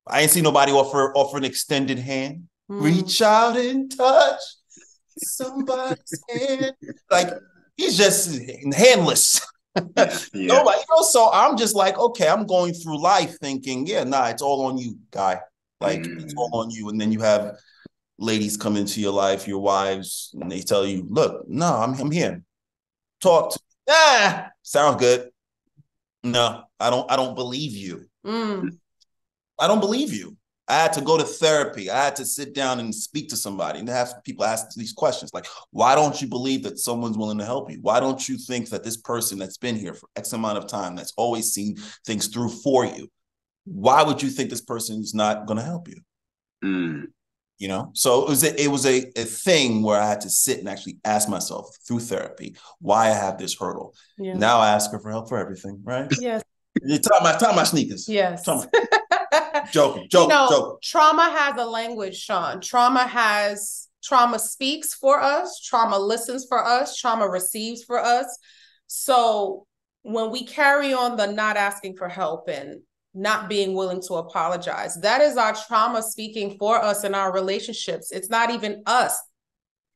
I ain't see nobody offer offer an extended hand. Mm. Reach out and touch somebody's hand. Like he's just handless. yeah. Nobody, you know, so I'm just like, okay, I'm going through life thinking, yeah, nah, it's all on you, guy. Like mm. it's all on you. And then you have ladies come into your life, your wives, and they tell you, look, no, I'm I'm here. Talk to me. ah, sounds good. No, I don't, I don't believe you. Mm. I don't believe you. I had to go to therapy. I had to sit down and speak to somebody and have people ask these questions like, why don't you believe that someone's willing to help you? Why don't you think that this person that's been here for X amount of time, that's always seen things through for you, why would you think this person is not going to help you? Mm. You know, so it was a, it was a, a thing where I had to sit and actually ask myself through therapy why I have this hurdle. Yeah. Now I ask her for help for everything, right? Yes. You tie my tie my sneakers. Yes. Joking, joking, you know, joking. Trauma has a language, Sean. Trauma has trauma speaks for us, trauma listens for us, trauma receives for us. So when we carry on the not asking for help and not being willing to apologize, that is our trauma speaking for us in our relationships. It's not even us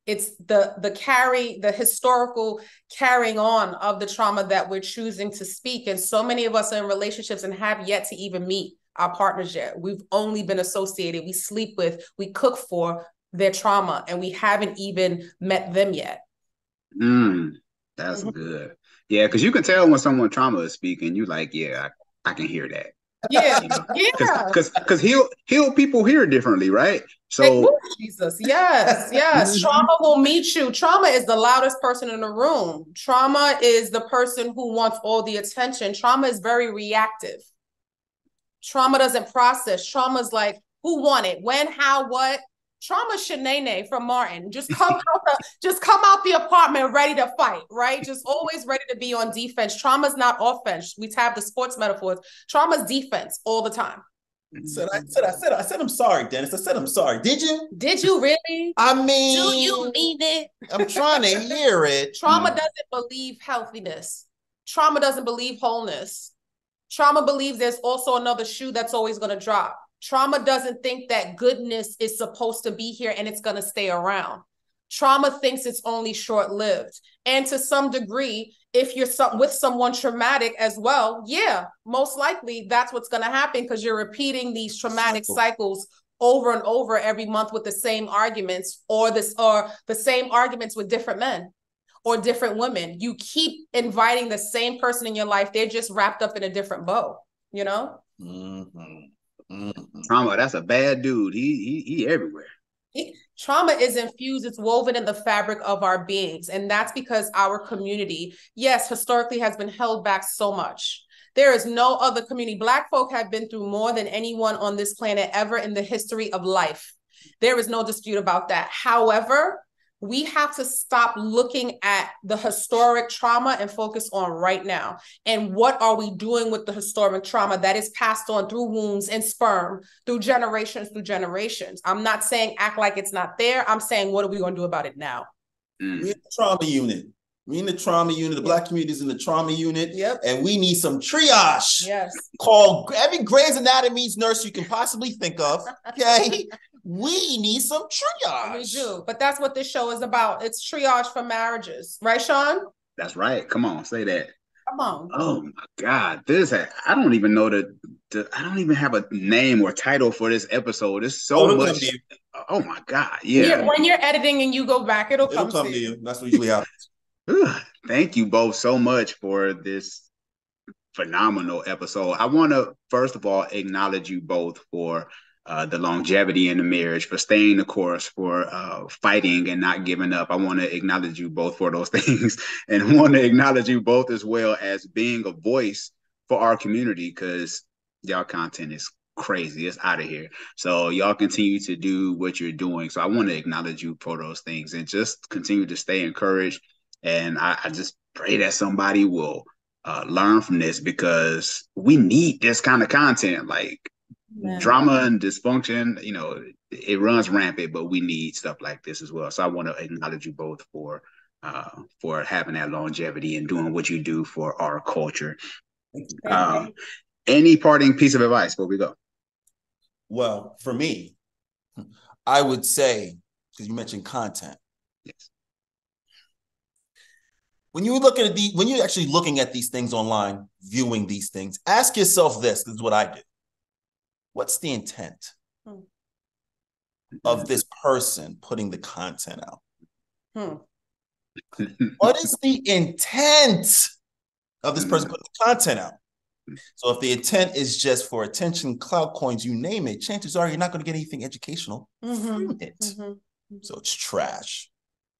it's the the carry the historical carrying on of the trauma that we're choosing to speak and so many of us are in relationships and have yet to even meet our partners yet we've only been associated we sleep with we cook for their trauma and we haven't even met them yet mm, that's mm-hmm. good yeah because you can tell when someone trauma is speaking you like yeah I, I can hear that yeah, yeah. Because because heal heal people hear differently, right? So Jesus, yes, yes. Mm-hmm. Trauma will meet you. Trauma is the loudest person in the room. Trauma is the person who wants all the attention. Trauma is very reactive. Trauma doesn't process. Trauma is like, who won it? When, how, what? trauma Sheneneh from Martin. Just come out the, just come out the apartment ready to fight, right? Just always ready to be on defense. Trauma's not offense. We have the sports metaphors. Trauma's defense all the time. I said, I said, I said, I said, I'm sorry, Dennis. I said, I'm sorry. Did you? Did you really? I mean, do you mean it? I'm trying to hear it. Trauma doesn't believe healthiness. Trauma doesn't believe wholeness. Trauma believes there's also another shoe that's always going to drop. Trauma doesn't think that goodness is supposed to be here and it's going to stay around. Trauma thinks it's only short lived. And to some degree, if you're some, with someone traumatic as well, yeah, most likely that's what's going to happen because you're repeating these traumatic Cycle. cycles over and over every month with the same arguments or this or the same arguments with different men or different women. You keep inviting the same person in your life. They're just wrapped up in a different bow, you know? Mm-hmm. Mm-hmm. Trauma, that's a bad dude. He he he everywhere. trauma is infused, it's woven in the fabric of our beings. And that's because our community, yes, historically has been held back so much. There is no other community. Black folk have been through more than anyone on this planet ever in the history of life. There is no dispute about that. However, we have to stop looking at the historic trauma and focus on right now. And what are we doing with the historic trauma that is passed on through wounds and sperm, through generations, through generations? I'm not saying act like it's not there. I'm saying, what are we going to do about it now? Mm. We're in the trauma unit. We in the trauma unit. The black community is in the trauma unit. Yep. And we need some triage. Yes. Call every Grey's Anatomy's nurse you can possibly think of. Okay we need some triage. We do, but that's what this show is about. It's triage for marriages, right, Sean? That's right. Come on, say that. Come on. Oh my God, this I don't even know the, the I don't even have a name or title for this episode. It's so oh, much. Oh my God, yeah. When you're editing and you go back, it'll, it'll come, come to you. you. That's what usually happens. Thank you both so much for this phenomenal episode. I want to first of all acknowledge you both for uh, the longevity in the marriage, for staying the course, for uh, fighting and not giving up. I want to acknowledge you both for those things and want to acknowledge you both as well as being a voice for our community because y'all content is crazy. It's out of here. So y'all continue to do what you're doing. So I want to acknowledge you for those things and just continue to stay encouraged. And I, I just pray that somebody will uh, learn from this because we need this kind of content. Like drama and dysfunction, you know, it runs rampant, but we need stuff like this as well. So I want to acknowledge you both for uh, for having that longevity and doing what you do for our culture. Um, Any parting piece of advice before we go? Well, for me, I would say, because you mentioned content. Yes. When you look at the when you're actually looking at these things online, viewing these things, ask yourself this. This is what I do. What's the intent hmm. of this person putting the content out? Hmm. what is the intent of this person putting the content out? So if the intent is just for attention, cloud coins, you name it, chances are you're not going to get anything educational mm-hmm. from it. Mm-hmm. mm-hmm. So it's trash,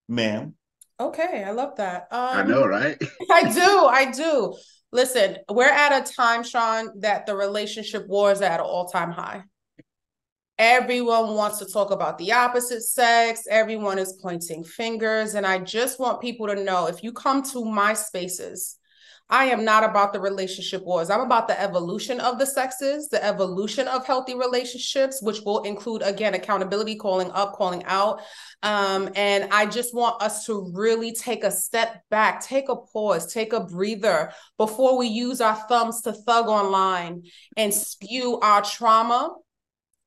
ma'am. Okay, I love that. Um, I know, right? I do. I do. Listen, we're at a time, Sean, that the relationship wars are at an all-time high. Everyone wants to talk about the opposite sex. Everyone is pointing fingers. And I just want people to know if you come to my spaces, I am not about the relationship wars. I'm about the evolution of the sexes, the evolution of healthy relationships, which will include, again, accountability, calling up, calling out. Um, and I just want us to really take a step back, take a pause, take a breather before we use our thumbs to thug online and spew our trauma,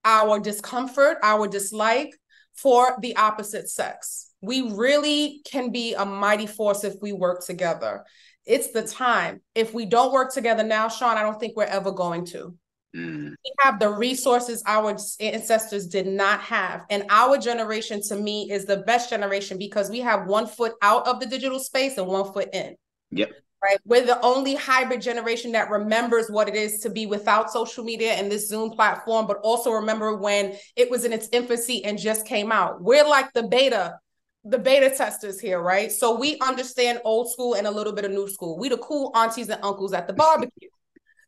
our discomfort, our dislike for the opposite sex. We really can be a mighty force if we work together it's the time. If we don't work together now, Sean, I don't think we're ever going to. Mm. We have the resources our ancestors did not have. And our generation, to me, is the best generation because we have one foot out of the digital space and one foot in. Yep. Right. We're the only hybrid generation that remembers what it is to be without social media and this Zoom platform, but also remember when it was in its infancy and just came out. We're like the beta the beta testers here, right? So we understand old school and a little bit of new school. We the cool aunties and uncles at the barbecue.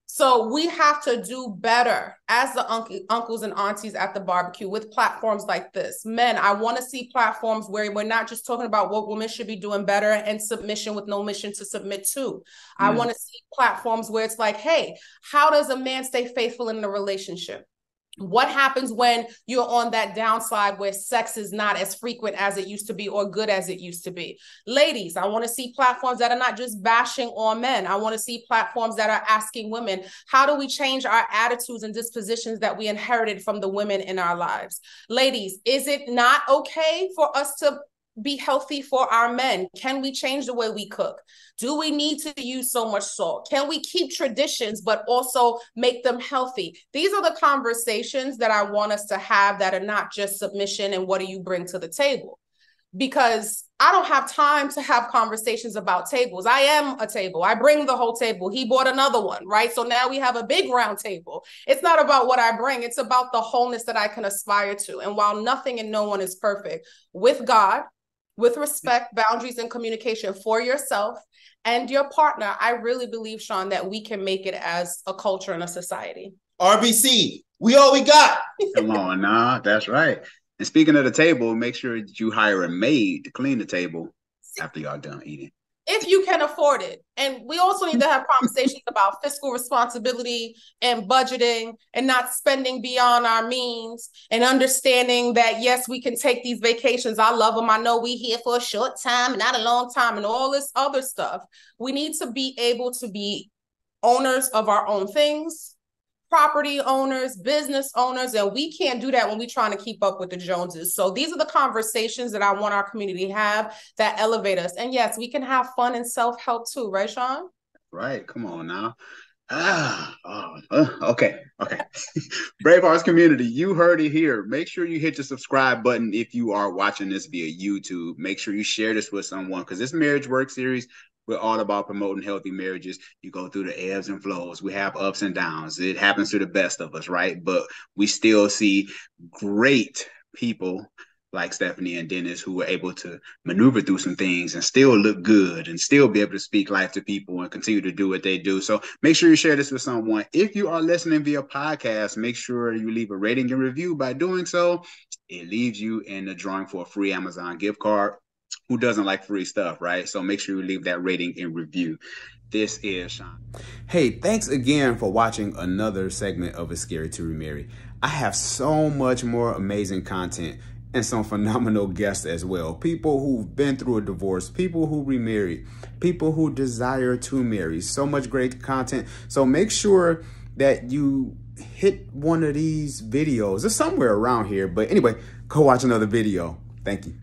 So we have to do better as the un- uncles and aunties at the barbecue with platforms like this. Men, I want to see platforms where we're not just talking about what women should be doing better and submission with no mission to submit to. Mm. I want to see platforms where it's like, hey, how does a man stay faithful in the relationship? What happens when you're on that downside where sex is not as frequent as it used to be or good as it used to be? Ladies i want to see platforms that are not just bashing on men. I want to see platforms that are asking women how do we change our attitudes and dispositions that we inherited from the women in our lives? Ladies is it not okay for us to be healthy for our men? Can we change the way we cook? Do we need to use so much salt? Can we keep traditions but also make them healthy? These are the conversations that I want us to have that are not just submission and what do you bring to the table? Because I don't have time to have conversations about tables. I am a table. I bring the whole table. He bought another one, right? So now we have a big round table. It's not about what I bring, it's about the wholeness that I can aspire to. And while nothing and no one is perfect, with God, with respect, boundaries, and communication for yourself and your partner, I really believe, Sean, that we can make it as a culture and a society. RBC, we all we got. Come on, nah, that's right. And speaking of the table, make sure that you hire a maid to clean the table after y'all done eating if you can afford it. And we also need to have conversations about fiscal responsibility and budgeting and not spending beyond our means and understanding that, yes, we can take these vacations. I love them. I know we here for a short time, not a long time, and all this other stuff. We need to be able to be owners of our own things property owners, business owners, and we can't do that when we're trying to keep up with the Joneses. So these are the conversations that I want our community to have that elevate us. And yes, we can have fun and self-help too, right, Sean? Right. Come on now. Ah, oh, okay, okay. Brave Hearts community, you heard it here. Make sure you hit the subscribe button if you are watching this via YouTube. Make sure you share this with someone because this marriage work series we're all about promoting healthy marriages. You go through the ebbs and flows. We have ups and downs. It happens to the best of us, right? But we still see great people like Stefanie and Dennis who were able to maneuver through some things and still look good and still be able to speak life to people and continue to do what they do. So make sure you share this with someone. If you are listening via podcast, make sure you leave a rating and review. By doing so, it leaves you in the drawing for a free Amazon gift card who doesn't like free stuff, right? So make sure you leave that rating and review. This is Sean. Hey, thanks again for watching another segment of It's Scary to Remarry. I have so much more amazing content and some phenomenal guests as well. People who've been through a divorce, people who remarried, people who desire to marry. So much great content. So make sure that you hit one of these videos. It's somewhere around here. But anyway, go watch another video. Thank you.